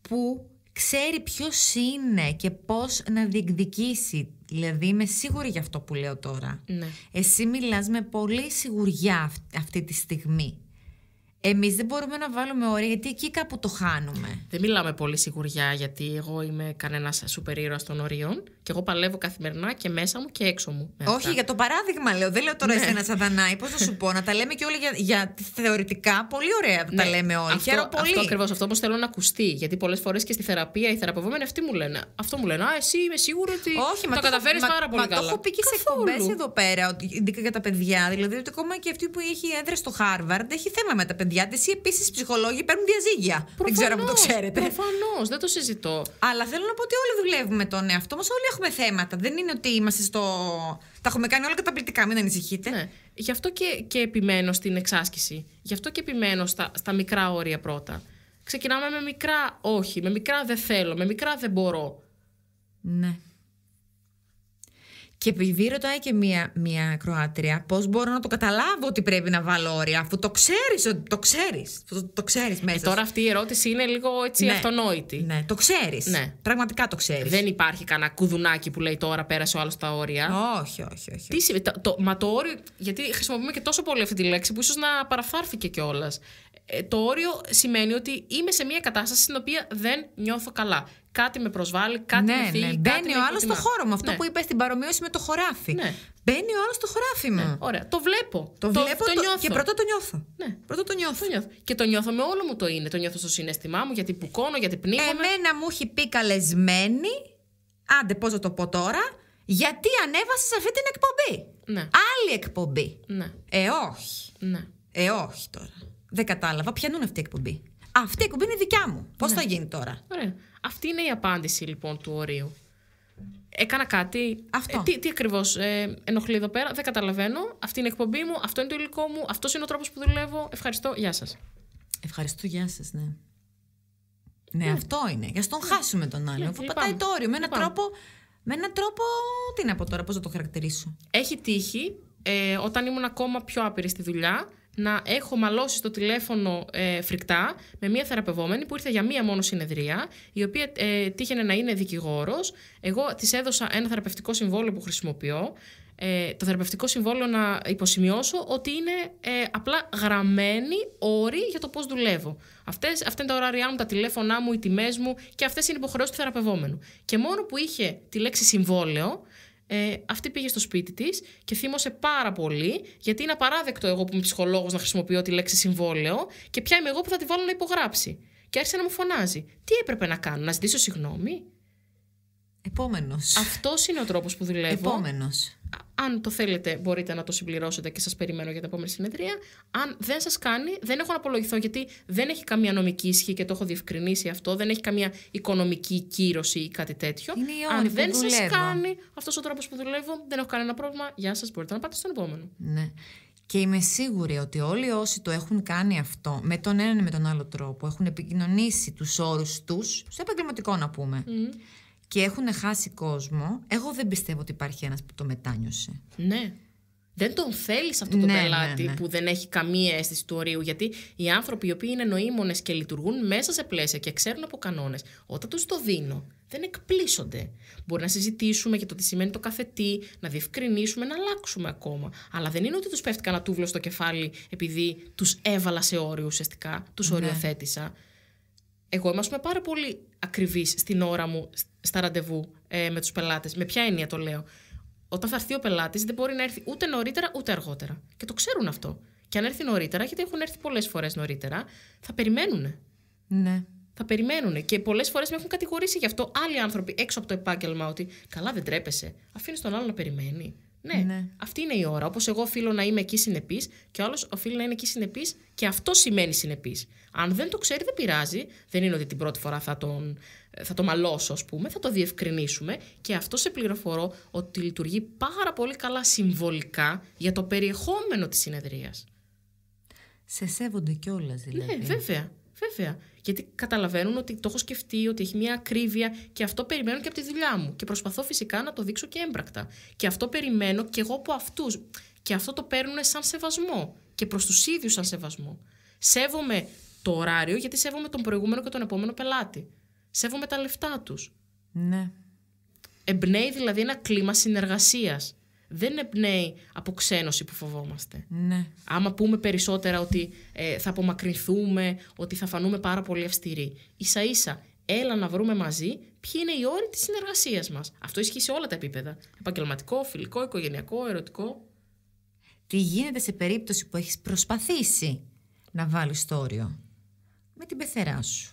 που ξέρει ποιος είναι και πώς να διεκδικήσει. Δηλαδή είμαι σίγουρη για αυτό που λέω τώρα. Ναι. Εσύ μιλάς με πολύ σιγουριά αυτή τη στιγμή. Εμείς δεν μπορούμε να βάλουμε όρια γιατί εκεί κάπου το χάνουμε. Δεν μιλάμε πολύ σιγουριά γιατί εγώ είμαι κανένας σούπερ ήρωα των ορίων και εγώ παλεύω καθημερινά και μέσα μου και έξω μου. Όχι, για το παράδειγμα λέω. Δεν λέω τώρα ναι. εσένα σαδανάη, πώς θα σου πω, να τα λέμε και όλοι για, για θεωρητικά. Πολύ ωραία ναι. τα λέμε όλοι. Αυτό, πολύ. Αυτό ακριβώς αυτό όμως θέλω να ακουστεί. Γιατί πολλές φορές και στη θεραπεία οι θεραπευόμενοι αυτοί μου λένε. Αυτό μου λένε. Α, εσύ είμαι σίγουρο ότι Όχι, το καταφέρεις πάρα πολύ μα, καλά. το έχω πει και σε εκπομπές εδώ πέρα, ειδικά για τα παιδιά. Δηλαδή ότι ακόμα και αυτή που έχει έδρα στο Χάρβαρντ έχει θέμα με τα παιδιά παιδιά τη ή επίσης ψυχολόγοι παίρνουν διαζύγια. δεν ξέρω αν το ξέρετε. Προφανώς, δεν το συζητώ. Αλλά θέλω να πω ότι όλοι δουλεύουμε τον εαυτό μας, όλοι έχουμε θέματα. Δεν είναι ότι είμαστε στο. Τα έχουμε κάνει όλα καταπληκτικά, μην ανησυχείτε. Ναι. Γι' αυτό και, και επιμένω στην εξάσκηση. Γι' αυτό και επιμένω στα, στα μικρά όρια πρώτα. Ξεκινάμε με μικρά όχι, με μικρά δεν θέλω, με μικρά δεν μπορώ. Ναι. Και επειδή ρωτάει και μία, μία Κροάτρια, πώς μπορώ να το καταλάβω ότι πρέπει να βάλω όρια, αφού το ξέρεις, το ξέρεις. Το, το ξέρεις μέσα. Ε, τώρα αυτή η ερώτηση είναι λίγο έτσι ναι, αυτονόητη. Ναι, το ξέρεις. Ναι. Πραγματικά το ξέρεις. Δεν υπάρχει κανένα κουδουνάκι που λέει τώρα πέρασε ο άλλος τα όρια. Όχι, όχι, όχι. Τι σημαίνει, το, μα το όριο. Γιατί χρησιμοποιούμε και τόσο πολύ αυτή τη λέξη που ίσως να παραφάρθηκε κιόλας. Ε, το όριο σημαίνει ότι είμαι σε μια κατάσταση στην οποία δεν νιώθω καλά κάτι με προσβάλλει, κάτι ναι, με φύγει. Ναι. Μπαίνει ο άλλος στο χώρο μου. Αυτό ναι. που είπες στην παρομοίωση με το χωράφι. Ναι. Μπαίνει ο άλλος στο χωράφι μου. Ναι. Ωραία. Το βλέπω. Το, το βλέπω το, νιώθω. Και πρώτα το νιώθω. Ναι. Πρώτα το νιώθω. το νιώθω. Και το νιώθω με όλο μου το είναι. Το νιώθω στο συνέστημά μου, γιατί πουκώνω, γιατί πνίγομαι. Εμένα μου έχει πει καλεσμένη. Άντε, πώς θα το πω τώρα. Γιατί ανέβασε αυτή την εκπομπή. Ναι. Άλλη εκπομπή. Ναι. Ε, όχι. Ναι. Ε, όχι τώρα. Δεν κατάλαβα. Ποιανούν αυτή η εκπομπή. Αυτή η εκπομπή είναι δικιά μου. Πώς ναι. θα γίνει τώρα; Ωραία. Αυτή είναι η απάντηση λοιπόν του ορίου. Έκανα κάτι. Αυτό. Ε, τι τι ακριβώς ε, ενοχλεί εδώ πέρα, δεν καταλαβαίνω. Αυτή είναι η εκπομπή μου, αυτό είναι το υλικό μου, αυτός είναι ο τρόπος που δουλεύω. Ευχαριστώ, γεια σας. Ευχαριστώ, γεια σας, ναι. Ναι, αυτό είναι. Για να τον χάσουμε τον άλλο. Αφού πατάει το όριο. Με έναν τρόπο. Με έναν τρόπο. Τι να πω τώρα, πώς θα το χαρακτηρίσω; Έχει τύχει ε, όταν ήμουν ακόμα πιο άπειρη στη δουλειά να έχω μαλώσει στο τηλέφωνο ε, φρικτά με μία θεραπευόμενη που ήρθε για μία μόνο συνεδρία, η οποία ε, τύχαινε να είναι δικηγόρος. Εγώ της έδωσα ένα θεραπευτικό συμβόλαιο που χρησιμοποιώ. Ε, το θεραπευτικό συμβόλαιο να υποσημειώσω ότι είναι ε, απλά γραμμένοι όροι για το πώς δουλεύω. Αυτές, αυτά είναι τα ωράριά μου, τα τηλέφωνά μου, οι τιμές μου και αυτές είναι υποχρεώσεις του θεραπευόμενου. Και μόνο που είχε τη λέξη συμβόλαιο, Ε, αυτή πήγε στο σπίτι της και θύμωσε πάρα πολύ, γιατί είναι απαράδεκτο εγώ που είμαι ψυχολόγος να χρησιμοποιώ τη λέξη συμβόλαιο και ποια είμαι εγώ που θα τη βάλω να υπογράψει. Και άρχισε να μου φωνάζει. Τι έπρεπε να κάνω, να ζητήσω συγγνώμη; Επόμενος. Αυτός είναι ο τρόπος που δουλεύω. Επόμενος. Αν το θέλετε, μπορείτε να το συμπληρώσετε και σας περιμένω για την επόμενη συνεδρία. Αν δεν σας κάνει, δεν έχω να απολογηθώ γιατί δεν έχει καμία νομική ισχύ και το έχω διευκρινίσει αυτό. Δεν έχει καμία οικονομική κύρωση ή κάτι τέτοιο. Είναι οι όροι Αν που δεν σας δουλεύω. κάνει αυτός ο τρόπος που δουλεύω, δεν έχω κανένα πρόβλημα. Γεια σας, μπορείτε να πάτε στον επόμενο. Ναι. Και είμαι σίγουρη ότι όλοι όσοι το έχουν κάνει αυτό με τον έναν ή με τον άλλο τρόπο, έχουν επικοινωνήσει τους όρους τους, στο επαγγελματικό να πούμε, και έχουν χάσει κόσμο, εγώ δεν πιστεύω ότι υπάρχει ένας που το μετάνιωσε. Ναι. Δεν τον θέλεις αυτό τον Ναι, ναι, πελάτη ναι. που δεν έχει καμία αίσθηση του ορίου. Γιατί οι άνθρωποι οι οποίοι είναι νοήμονες και λειτουργούν μέσα σε πλαίσια και ξέρουν από κανόνες, όταν τους το δίνω, δεν εκπλήσονται. Μπορεί να συζητήσουμε για το τι σημαίνει το κάθε τι, να διευκρινίσουμε, να αλλάξουμε ακόμα. Αλλά δεν είναι ότι τους πέφτει κανένα τούβλο στο κεφάλι επειδή τους έβαλα σε όριο ουσιαστικά, τους Ναι. οριοθέτησα. Εγώ είμαι, ας πούμε, πάρα πολύ ακριβής στην ώρα μου στα ραντεβού ε, με τους πελάτες. Με ποια έννοια το λέω; Όταν θα έρθει ο πελάτης, δεν μπορεί να έρθει ούτε νωρίτερα ούτε αργότερα. Και το ξέρουν αυτό. Και αν έρθει νωρίτερα, γιατί έχουν έρθει πολλές φορές νωρίτερα, θα περιμένουν. Ναι. Θα περιμένουν. Και πολλές φορές με έχουν κατηγορήσει γι' αυτό άλλοι άνθρωποι έξω από το επάγγελμα ότι καλά δεν τρέπεσαι. Αφήνεις τον άλλο να περιμένει. Ναι, Ναι. αυτή είναι η ώρα. Όπως εγώ οφείλω να είμαι εκεί συνεπής και ο άλλος οφείλει να είναι εκεί συνεπής και αυτό σημαίνει συνεπής. Αν δεν το ξέρει, δεν πειράζει. Δεν είναι ότι την πρώτη φορά θα τον, θα το μαλώσω, ας πούμε. Θα το διευκρινίσουμε και αυτό σε πληροφορώ ότι λειτουργεί πάρα πολύ καλά συμβολικά για το περιεχόμενο της συνεδρίας. Σε σέβονται κιόλας δηλαδή. Ναι, βέβαια. Βέβαια. Γιατί καταλαβαίνουν ότι το έχω σκεφτεί, ότι έχει μια ακρίβεια και αυτό περιμένω και από τη δουλειά μου. Και προσπαθώ φυσικά να το δείξω και έμπρακτα. Και αυτό περιμένω και εγώ από αυτούς. Και αυτό το παίρνουν σαν σεβασμό. Και προς τους ίδιους σαν σεβασμό. Σέβομαι το ωράριο γιατί σέβομαι τον προηγούμενο και τον επόμενο πελάτη. Σέβομαι τα λεφτά τους. Ναι. Εμπνέει δηλαδή ένα κλίμα συνεργασίας. Δεν εμπνέει από ξένωση που φοβόμαστε. Ναι. Άμα πούμε περισσότερα ότι ε, θα απομακρυνθούμε, ότι θα φανούμε πάρα πολύ αυστηροί. Ίσα ίσα, έλα να βρούμε μαζί ποιοι είναι οι όροι της συνεργασίας μας. Αυτό ισχύει σε όλα τα επίπεδα. Επαγγελματικό, φιλικό, οικογενειακό, ερωτικό. Τι γίνεται σε περίπτωση που έχεις προσπαθήσει να βάλεις το όριο; Με την πεθερά σου.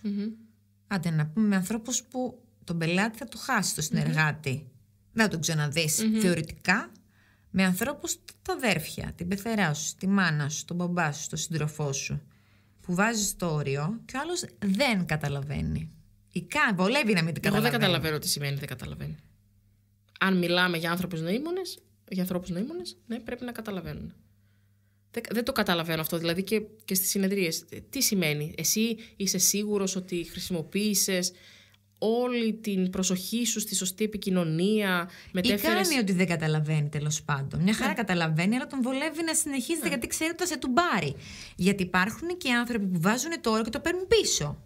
Άντε να πούμε με ανθρώπους που τον πελάτη θα το χάσει, το συνεργάτη. Δεν θα τον ξαναδεις θεωρητικά. Με ανθρώπους τα αδέρφια, την πεθερά σου, τη μάνα σου, τον μπαμπά σου, τον σύντροφό σου. Που βάζεις το όριο και ο άλλος δεν καταλαβαίνει. Ή κα, βολεύει να μην την Εγώ δεν καταλαβαίνει. καταλαβαίνω τι σημαίνει δεν καταλαβαίνει. Αν μιλάμε για άνθρωπους νοήμονες, για ανθρώπους νοήμονες, ναι, πρέπει να καταλαβαίνουν. Δεν, δεν το καταλαβαίνω αυτό. Δηλαδή και, και στις συνεδρίες. Τι σημαίνει, Εσύ είσαι σίγουρος ότι χρησιμοποίησες όλη την προσοχή σου στη σωστή επικοινωνία. Ή Μετέφερες... κάνει ότι δεν καταλαβαίνει τέλος πάντων. Μια Ναι. χαρά καταλαβαίνει, αλλά τον βολεύει να συνεχίζεται γιατί ξέρει ότι θα σε τουμπάρει. Γιατί υπάρχουν και άνθρωποι που βάζουν το όριο και το παίρνουν πίσω.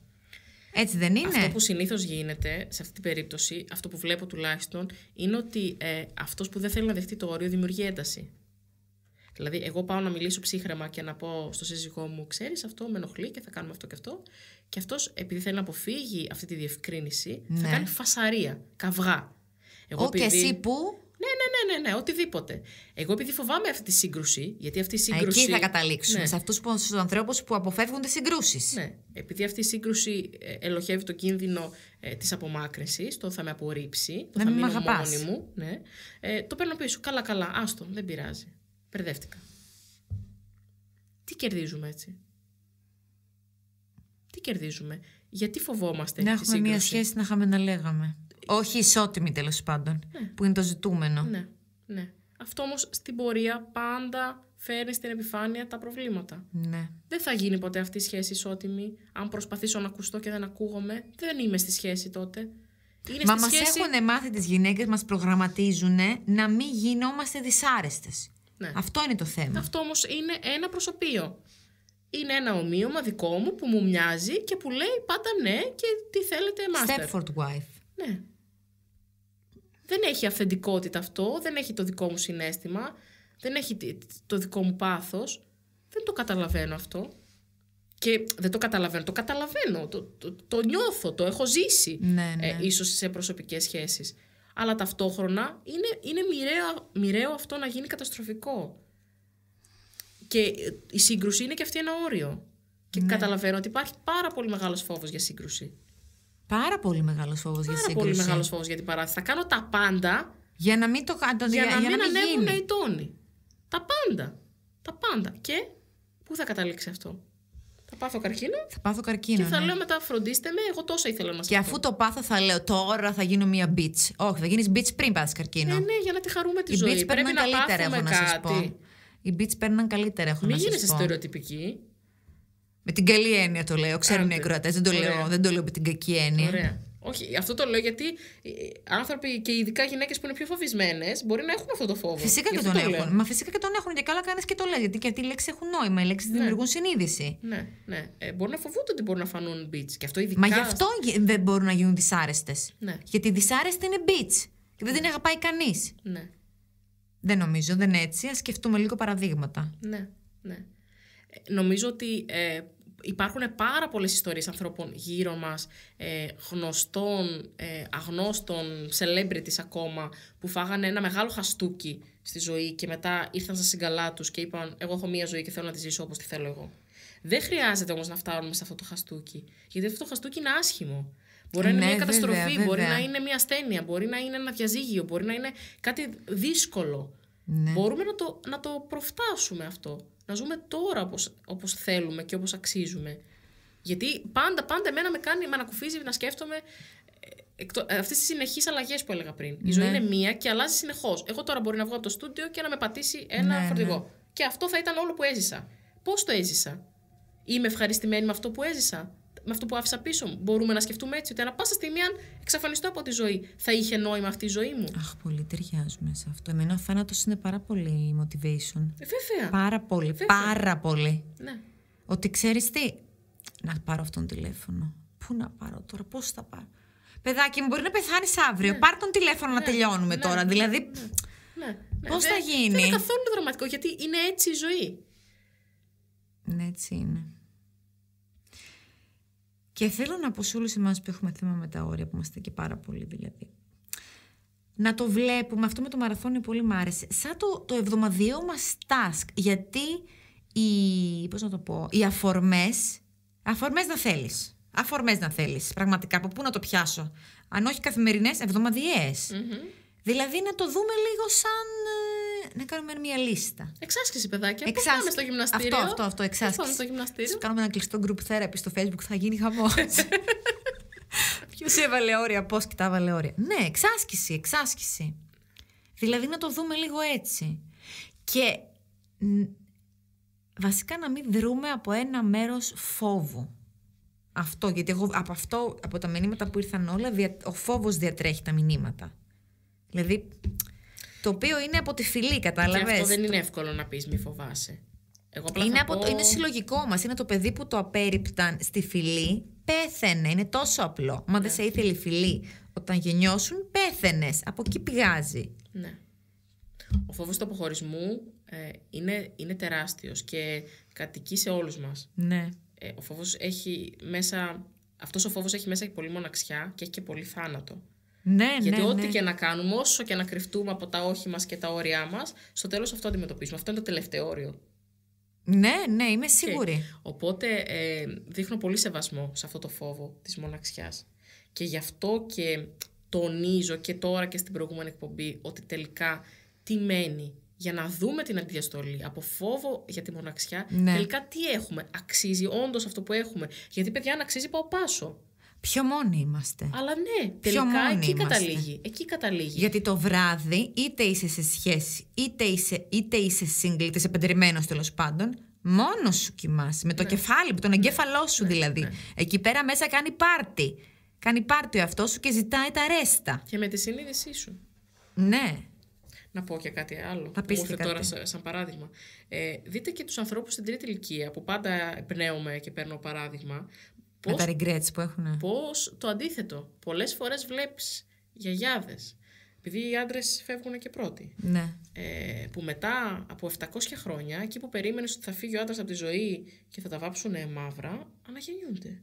Έτσι δεν είναι; Αυτό που συνήθως γίνεται σε αυτή την περίπτωση, αυτό που βλέπω τουλάχιστον, είναι ότι ε, αυτός που δεν θέλει να δεχτεί το όριο δημιουργεί ένταση. Δηλαδή, εγώ πάω να μιλήσω ψύχρεμα και να πω στο σύζυγό μου: Ξέρεις, αυτό με ενοχλεί και θα κάνουμε αυτό και αυτό. Και αυτός, επειδή θέλει να αποφύγει αυτή τη διευκρίνηση, θα Ναι. κάνει φασαρία, καυγά. Εγώ Ω και εσύ που; Ναι, ναι, ναι, ναι, ναι, οτιδήποτε. Εγώ επειδή φοβάμαι αυτή τη σύγκρουση, γιατί αυτή η σύγκρουση. Εκεί θα καταλήξουμε. Ναι. Σε αυτούς του ανθρώπους που αποφεύγουν τις συγκρούσεις. Ναι, επειδή αυτή η σύγκρουση ε, ελοχεύει το κίνδυνο ε, της απομάκρυνσης, το θα με απορρίψει, το Να θα μην μ' μείνω αγαπάς. μόνη μου, ναι, ε, το παίρνω πίσω. Καλά, καλά, άστο, δεν πειράζει. Μπερδεύτηκα. Τι κερδίζουμε έτσι; Τι κερδίζουμε; Γιατί φοβόμαστε Να τη έχουμε μια σύγκρουση; σχέση να είχαμε να λέγαμε. Όχι ισότιμη τέλος πάντων. Που είναι το ζητούμενο. Ναι, ναι. Αυτό όμως στην πορεία πάντα φέρνει στην επιφάνεια τα προβλήματα. Ναι. Δεν θα γίνει ποτέ αυτή η σχέση ισότιμη. Αν προσπαθήσω να ακουστώ και δεν ακούγομαι, δεν είμαι στη σχέση τότε. Είναι Μα στη μας σχέση... έχουν μάθει τις γυναίκες, μας προγραμματίζουν να μην γινόμαστε δυσάρεστες. Ναι. Αυτό είναι το θέμα. Αυτό όμως είναι ένα προσωπείο. Είναι ένα ομοίωμα δικό μου που μου μοιάζει και που λέει πάντα ναι και τι θέλετε master. Stepford wife. Ναι. Δεν έχει αυθεντικότητα αυτό, δεν έχει το δικό μου συνέστημα, δεν έχει τι- το δικό μου πάθος. Δεν το καταλαβαίνω αυτό. Και δεν το καταλαβαίνω, το καταλαβαίνω, το, το, το νιώθω, το έχω ζήσει. Ναι, ναι. Ε, ίσως σε προσωπικές σχέσεις. Αλλά ταυτόχρονα είναι, είναι μοιραίο, μοιραίο αυτό να γίνει καταστροφικό. Και ε, η σύγκρουση είναι και αυτή ένα όριο. Και καταλαβαίνω ότι υπάρχει πάρα πολύ μεγάλος φόβος για σύγκρουση. Πάρα πολύ μεγάλος φόβος για Πάρα σύγκρουση. πολύ μεγάλος φόβος για την παράθεση. Θα κάνω τα πάντα Για να μην το κάνω. για, να μην ανέβουν γίνει. οι τόνοι. Τα πάντα. Τα πάντα. Και πού θα καταλήξει αυτό; Θα πάθω καρκίνο Θα πάθω καρκίνο. και θα ναι. λέω μετά φροντίστε με, εγώ τόσα ήθελα να σας Και πω. αφού το πάθω, θα λέω τώρα θα γίνω μία bitch. Όχι, θα γίνεις bitch πριν πάθεις καρκίνο. Ε, ναι, για να τη χαρούμε τη Οι ζωή. bitch Πρέπει παίρνουν να καλύτερα, πάθουμε έχω να σας κάτι. πω. Οι bitch παίρνουν καλύτερα, έχω Μην να γίνεσαι σα πω. στερεοτυπική. Με την καλή έννοια το λέω. Ξέρουν οι Άντε. ακροατές. Δεν, το Ωραία. λέω- δεν το λέω με την κακή έννοια. Ωραία. Όχι, αυτό το λέω γιατί ε, άνθρωποι και ειδικά γυναίκες που είναι πιο φοβισμένες μπορεί να έχουν αυτό το φόβο. Φυσικά Γι' και αυτό τον το έχουν. λέω. Μα φυσικά και τον έχουν και καλά κάνεις και το λέει. Γιατί και αυτοί οι λέξει έχουν νόημα. Οι λέξεις δημιουργούν συνείδηση. Ναι, ναι. Ε, μπορεί να φοβούνται ότι μπορεί να φανούν beach. Και αυτό ειδικά. Μα γι' αυτό γι- δεν μπορούν να γίνουν δυσάρεστες. Ναι. Γιατί η δυσάρεστη είναι bitch. Και δεν την αγαπάει κανείς. Ναι, Δεν νομίζω, δεν είναι έτσι. Α σκεφτούμε λίγο παραδείγματα. ναι, ναι. Ε, νομίζω ότι ε, υπάρχουν πάρα πολλές ιστορίες ανθρώπων γύρω μας, ε, γνωστών, ε, αγνώστων, celebrities ακόμα, που φάγανε ένα μεγάλο χαστούκι στη ζωή και μετά ήρθαν στα συγκαλά τους και είπαν «Εγώ έχω μία ζωή και θέλω να τη ζήσω όπως τη θέλω εγώ». Δεν χρειάζεται όμως να φτάνουμε σε αυτό το χαστούκι, γιατί αυτό το χαστούκι είναι άσχημο. Μπορεί να είναι Ναι, μια καταστροφή, βέβαια, μπορεί βέβαια. να είναι μια ασθένεια, μπορεί να είναι ένα διαζύγιο, μπορεί να είναι κάτι δύσκολο. Ναι. Μπορούμε να το, να το προφτάσουμε αυτό. Να ζούμε τώρα όπως, όπως θέλουμε και όπως αξίζουμε. Γιατί πάντα, πάντα εμένα με κάνει, με ανακουφίζει να σκέφτομαι ε, εκτο- ε, αυτές τις συνεχείς αλλαγές που έλεγα πριν. Η ζωή Ναι. είναι μία και αλλάζει συνεχώς. Εγώ τώρα μπορεί να βγω από το στούντιο και να με πατήσει ένα Ναι, φορτηγό. Και αυτό θα ήταν όλο που έζησα. Πώς το έζησα; Είμαι ευχαριστημένη με αυτό που έζησα; Με αυτό που άφησα πίσω μου. Μπορούμε να σκεφτούμε έτσι ότι ανά πάσα στιγμή, αν εξαφανιστώ από τη ζωή, θα είχε νόημα αυτή η ζωή μου. Αχ, πολύ ταιριάζουμε σε αυτό. Εμένα ο θάνατος είναι πάρα πολύ motivation. Ε, βέβαια. Πάρα πολύ, Βέβαια. πάρα πολύ. Ναι. Ότι ξέρεις τι. Να πάρω αυτόν τον τηλέφωνο. Πού να πάρω τώρα, πώς θα πάρω. Παιδάκι μου, μπορεί να πεθάνει αύριο. Πάρ τον τηλέφωνο να τελειώνουμε ναι, τώρα. ναι, δηλαδή. Ναι, ναι. Πώς Δεν- θα γίνει; Δεν είναι καθόλου δραματικό γιατί είναι έτσι η ζωή. Ναι, έτσι είναι. Και θέλω να πω σε όλους εμάς που έχουμε θέμα με τα όρια, που είμαστε και πάρα πολύ δηλαδή, να το βλέπουμε, αυτό με το μαραθώνιο πολύ μ' άρεσε, σαν το, το εβδομαδιαίο μας task, γιατί οι, πώς να το πω, οι αφορμές, αφορμές να θέλεις, αφορμές να θέλεις, πραγματικά, από πού να το πιάσω, αν όχι καθημερινές, εβδομαδιαίες. Δηλαδή να το δούμε λίγο σαν, ε, να κάνουμε μια λίστα. Εξάσκηση, παιδάκια. Πώς Εξάσκηση. πάμε στο γυμναστήριο; Αυτό, αυτό, αυτό, Πώς εξάσκηση. πάμε στο γυμναστήριο; Θα κάνουμε ένα κλειστό group therapy στο facebook, θα γίνει χαμός. [LAUGHS] Ποιος έβαλε όρια, πώς και τα έβαλε όρια. Ναι, εξάσκηση, εξάσκηση. Δηλαδή να το δούμε λίγο έτσι. Και μ, βασικά να μην δρούμε από ένα μέρος φόβου. Αυτό, γιατί εγώ από αυτό, από τα μηνύματα που ήρθαν όλα, δια- ο φόβος διατρέχει τα μηνύματα. Δηλαδή, το οποίο είναι από τη φυλή, Και κατάλαβες; αυτό δεν είναι εύκολο να πεις μη φοβάσαι. Εγώ απλά Είναι, θα από, πω... το- είναι συλλογικό μας. Είναι το παιδί που το απέριπταν στη φυλή, πέθαινε. Είναι τόσο απλό. Μα δεν σε ήθελε η φυλή. Όταν γεννιώσουν, πέθαινες. Από εκεί πηγάζει. Ναι. Ο φόβος του αποχωρισμού ε, είναι, είναι τεράστιος και κατοικεί σε όλους μας. Ναι. Ε, ο φόβος έχει μέσα... Αυτός ο φόβος έχει μέσα και πολύ μοναξιά και έχει και πολύ θάνατο. Ναι, Γιατί ναι, ό,τι ναι. και να κάνουμε, όσο και να κρυφτούμε από τα όχι μας και τα όρια μας, στο τέλος αυτό αντιμετωπίζουμε. Αυτό είναι το τελευταίο όριο. Ναι, ναι, είμαι σίγουρη. Οπότε ε, δείχνω πολύ σεβασμό σε αυτό το φόβο της μοναξιάς. Και γι' αυτό και τονίζω και τώρα και στην προηγούμενη εκπομπή ότι τελικά τι μένει; Για να δούμε την αντιδιαστολή από φόβο για τη μοναξιά. Ναι. Τελικά τι έχουμε; Αξίζει όντως αυτό που έχουμε; Γιατί παιδιά αν αξίζει πάω πάσο. Πιο μόνοι είμαστε. Αλλά ναι, Πιο τελικά μόνοι εκεί είμαστε. καταλήγει. Εκεί καταλήγει. Γιατί το βράδυ, είτε είσαι σε σχέση, είτε είσαι, είτε είσαι single, είτε είσαι παντρεμένος τέλος πάντων, μόνος σου κοιμάσαι. Με το κεφάλι, με τον εγκέφαλό σου δηλαδή. Εκεί πέρα μέσα κάνει πάρτι. Κάνει πάρτι ο εαυτός σου και ζητάει τα ρέστα. Και με τη συνείδησή σου. Ναι. Να πω και κάτι άλλο. Θα που πεις μου και ήρθε τώρα κάτι. σαν, σαν παράδειγμα. Ε, δείτε και τους ανθρώπους στην τρίτη ηλικία που πάντα εμπνέομαι και παίρνω παράδειγμα. Με Πώς, τα regrets που έχουν. πώς το αντίθετο. Πολλές φορές βλέπεις γιαγιάδες. Επειδή οι άντρες φεύγουν και πρώτοι. Ναι. Ε, που μετά από 700 χρόνια, εκεί που περίμενες ότι θα φύγει ο άντρας από τη ζωή και θα τα βάψουν μαύρα, αναγεννιούνται.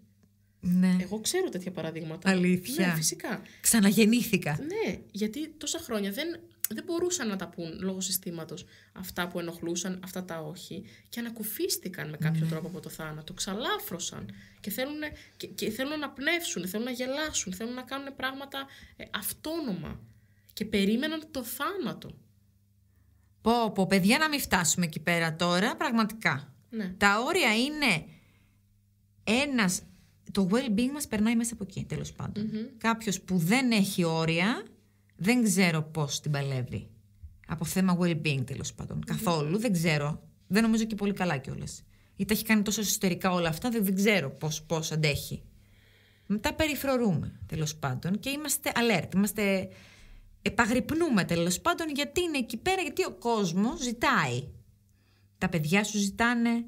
Ναι. Εγώ ξέρω τέτοια παραδείγματα. Αλήθεια. Ναι, φυσικά. Ξαναγεννήθηκα. Ναι, γιατί τόσα χρόνια δεν, δεν μπορούσαν να τα πούν λόγω συστήματος αυτά που ενοχλούσαν, αυτά τα όχι και ανακουφίστηκαν με κάποιο τρόπο από το θάνατο. Ξαλάφρωσαν και θέλουν, και, και θέλουν να πνεύσουν, θέλουν να γελάσουν, θέλουν να κάνουν πράγματα ε, αυτόνομα. Και περίμεναν το θάνατο. Πω, πω, παιδιά, να μην φτάσουμε εκεί πέρα τώρα, πραγματικά. Ναι. Τα όρια είναι ένας... Το well-being μας περνάει μέσα από εκεί, τέλος πάντων. Κάποιος που δεν έχει όρια, δεν ξέρω πώς την παλεύει. Από θέμα well-being, τέλος πάντων. Καθόλου, δεν ξέρω. Δεν νομίζω και πολύ καλά κιόλας. Ή τα έχει κάνει τόσο εσωτερικά όλα αυτά, δεν, δεν ξέρω πώς, πώς αντέχει. Μετά περιφρορούμε, τέλος πάντων, και είμαστε alert, είμαστε... Επαγρυπνούμε, τέλος πάντων, γιατί είναι εκεί πέρα, γιατί ο κόσμος ζητάει. Τα παιδιά σου ζητάνε,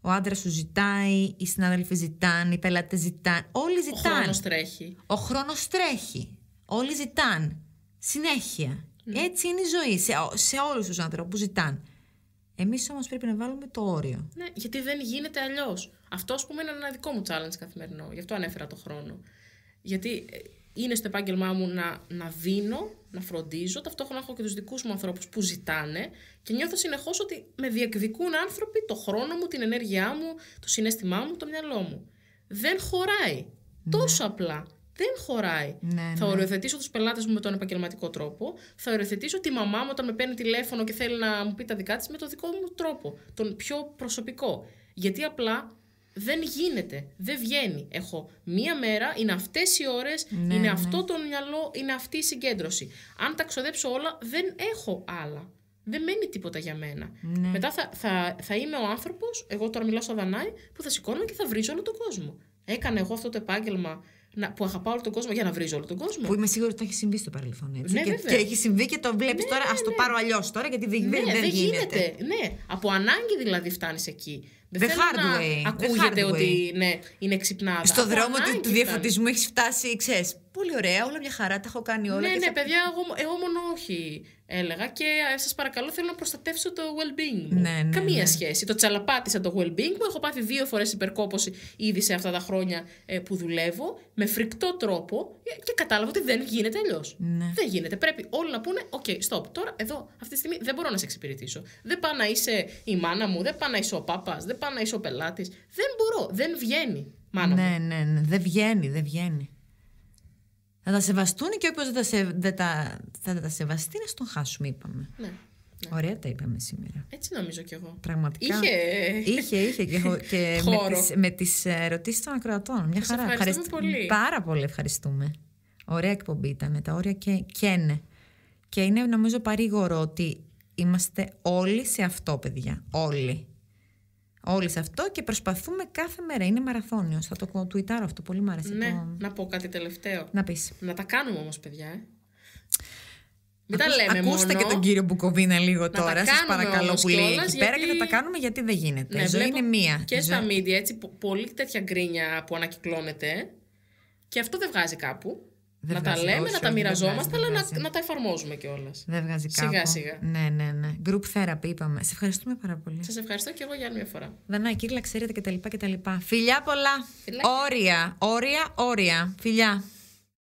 ο άντρας σου ζητάει, οι συνάδελφοι ζητάνε, οι πελάτες ζητάνε. Όλοι Ο ζητάνε. χρόνος τρέχει. Ο χρόνος τρέχει. Όλοι ζητάνε. Συνέχεια. Έτσι είναι η ζωή σε, σε όλους τους ανθρώπους ζητάνε. Εμείς όμως πρέπει να βάλουμε το όριο. Ναι, γιατί δεν γίνεται αλλιώς. Αυτό, ας πούμε, είναι ένα δικό μου challenge καθημερινό. Γι' αυτό ανέφερα το χρόνο. Γιατί ε, είναι στο επάγγελμά μου να, να δίνω, να φροντίζω. Ταυτόχρονα έχω και τους δικούς μου ανθρώπους που ζητάνε και νιώθω συνεχώς ότι με διεκδικούν άνθρωποι το χρόνο μου, την ενέργειά μου, το συνέστημά μου, το μυαλό μου. Δεν χωράει. Τόσο απλά. Δεν χωράει. Ναι, θα οριοθετήσω τους πελάτες μου με τον επαγγελματικό τρόπο. Θα οριοθετήσω τη μαμά μου όταν με παίρνει τηλέφωνο και θέλει να μου πει τα δικά της με τον δικό μου τρόπο. Τον πιο προσωπικό. Γιατί απλά δεν γίνεται. Δεν βγαίνει. Έχω μία μέρα, είναι αυτές οι ώρες, Ναι, είναι ναι. αυτό το μυαλό, είναι αυτή η συγκέντρωση. Αν τα ξοδέψω όλα, δεν έχω άλλα. Δεν μένει τίποτα για μένα. Ναι. Μετά θα, θα, θα είμαι ο άνθρωπος, εγώ τώρα μιλάω στο Δανάη, που θα σηκώνομαι και θα βρίζω όλο τον κόσμο. Έκανα εγώ αυτό το επάγγελμα να, που αγαπάω όλο τον κόσμο για να βρίζω όλο τον κόσμο. Που είμαι σίγουρη ότι το έχει συμβεί στο παρελθόν. Έτσι. Ναι, και, βέβαια. και έχει συμβεί και το βλέπεις Ναι, τώρα. Α ναι, το ναι. πάρω αλλιώς τώρα, γιατί δεν, Ναι, δεν, δεν γίνεται. Ναι, από ανάγκη δηλαδή φτάνεις εκεί. Δεν The θέλω hard να way, the ακούγεται hard ότι ναι, είναι ξυπνάδα. Στο Από δρόμο του, ανάγκη του φτάνεις. διαφωτισμού έχει φτάσει, ξέρεις. Πολύ ωραία, όλα μια χαρά, τα έχω κάνει όλα. Ναι, και ναι, θα- παιδιά, εγώ, εγώ μόνο όχι έλεγα και σας παρακαλώ θέλω να προστατεύσω το well-being μου. Ναι, ναι, Καμία ναι. σχέση. Το τσαλαπάτησα το well-being μου. Έχω πάθει δύο φορές υπερκόπωση ήδη σε αυτά τα χρόνια ε, που δουλεύω με φρικτό τρόπο ε, και κατάλαβα ότι δεν γίνεται αλλιώς. Ναι. Δεν γίνεται. Πρέπει όλοι να πούνε: OK, stop. Τώρα, εδώ, αυτή τη στιγμή δεν μπορώ να σε εξυπηρετήσω. Δεν πάω να είσαι η μάνα μου, δεν πάω να είσαι ο πάπας, δεν πάω να είσαι ο πελάτης. Δεν μπορώ. Δεν βγαίνει. Μάνα μου. Ναι, ναι, ναι. Δεν βγαίνει, δεν βγαίνει. Θα τα σεβαστούν και όποιος δεν, τα σε, δεν τα, θα τα σεβαστεί, να στον χάσουμε, είπαμε. Ναι. Ωραία τα είπαμε σήμερα. Έτσι νομίζω κι εγώ. Πραγματικά. Είχε. Είχε, είχε και, έχω- και [LAUGHS] με Χώρο. τις, με τις ερωτήσεις των ακροατών. Μια Σας χαρά. ευχαριστούμε Ευχαριστ- πολύ. Πάρα πολύ ευχαριστούμε. Ωραία εκπομπή ήταν. Τα όρια και, καίνε. Και είναι νομίζω παρήγορο ότι είμαστε όλοι σε αυτό, παιδιά. Όλοι. Όλοι σε αυτό και προσπαθούμε κάθε μέρα. Είναι μαραθώνιος. Θα το τουιτάρω αυτό. Πολύ μ' άρεσε. Ναι, Το... να πω κάτι τελευταίο. Να πεις. Να τα κάνουμε όμως, παιδιά. Ε. Μην τα Ακούς- λέμε ακούστε μόνο. και τον κύριο Μπουκοβίνα λίγο τα τώρα. Σας κάνουμε παρακαλώ όμως που λέει κιόλας, εκεί πέρα και γιατί- θα τα κάνουμε γιατί δεν γίνεται. Ναι, Η ζωή βλέπω είναι μία. Και Η στα ζωή- media, έτσι, πο- πολύ τέτοια γκρίνια που ανακυκλώνεται. Και αυτό δεν βγάζει κάπου. Δεν να τα βγάζει, λέμε, όχι, να τα όχι, δεν μοιραζόμαστε, βγάζει, αλλά δεν να, βγάζει. να τα εφαρμόζουμε κιόλας. Δεν βγάζει κάπου. Σιγά, σιγά. Ναι, ναι, ναι. Group therapy είπαμε. Σε ευχαριστούμε πάρα πολύ. Σας ευχαριστώ και εγώ για άλλη μια φορά. Δανάη, κύριε, ξέρετε κτλ. κτλ. Φιλιά πολλά. Φιλάκια. Όρια, όρια, όρια. Φιλιά.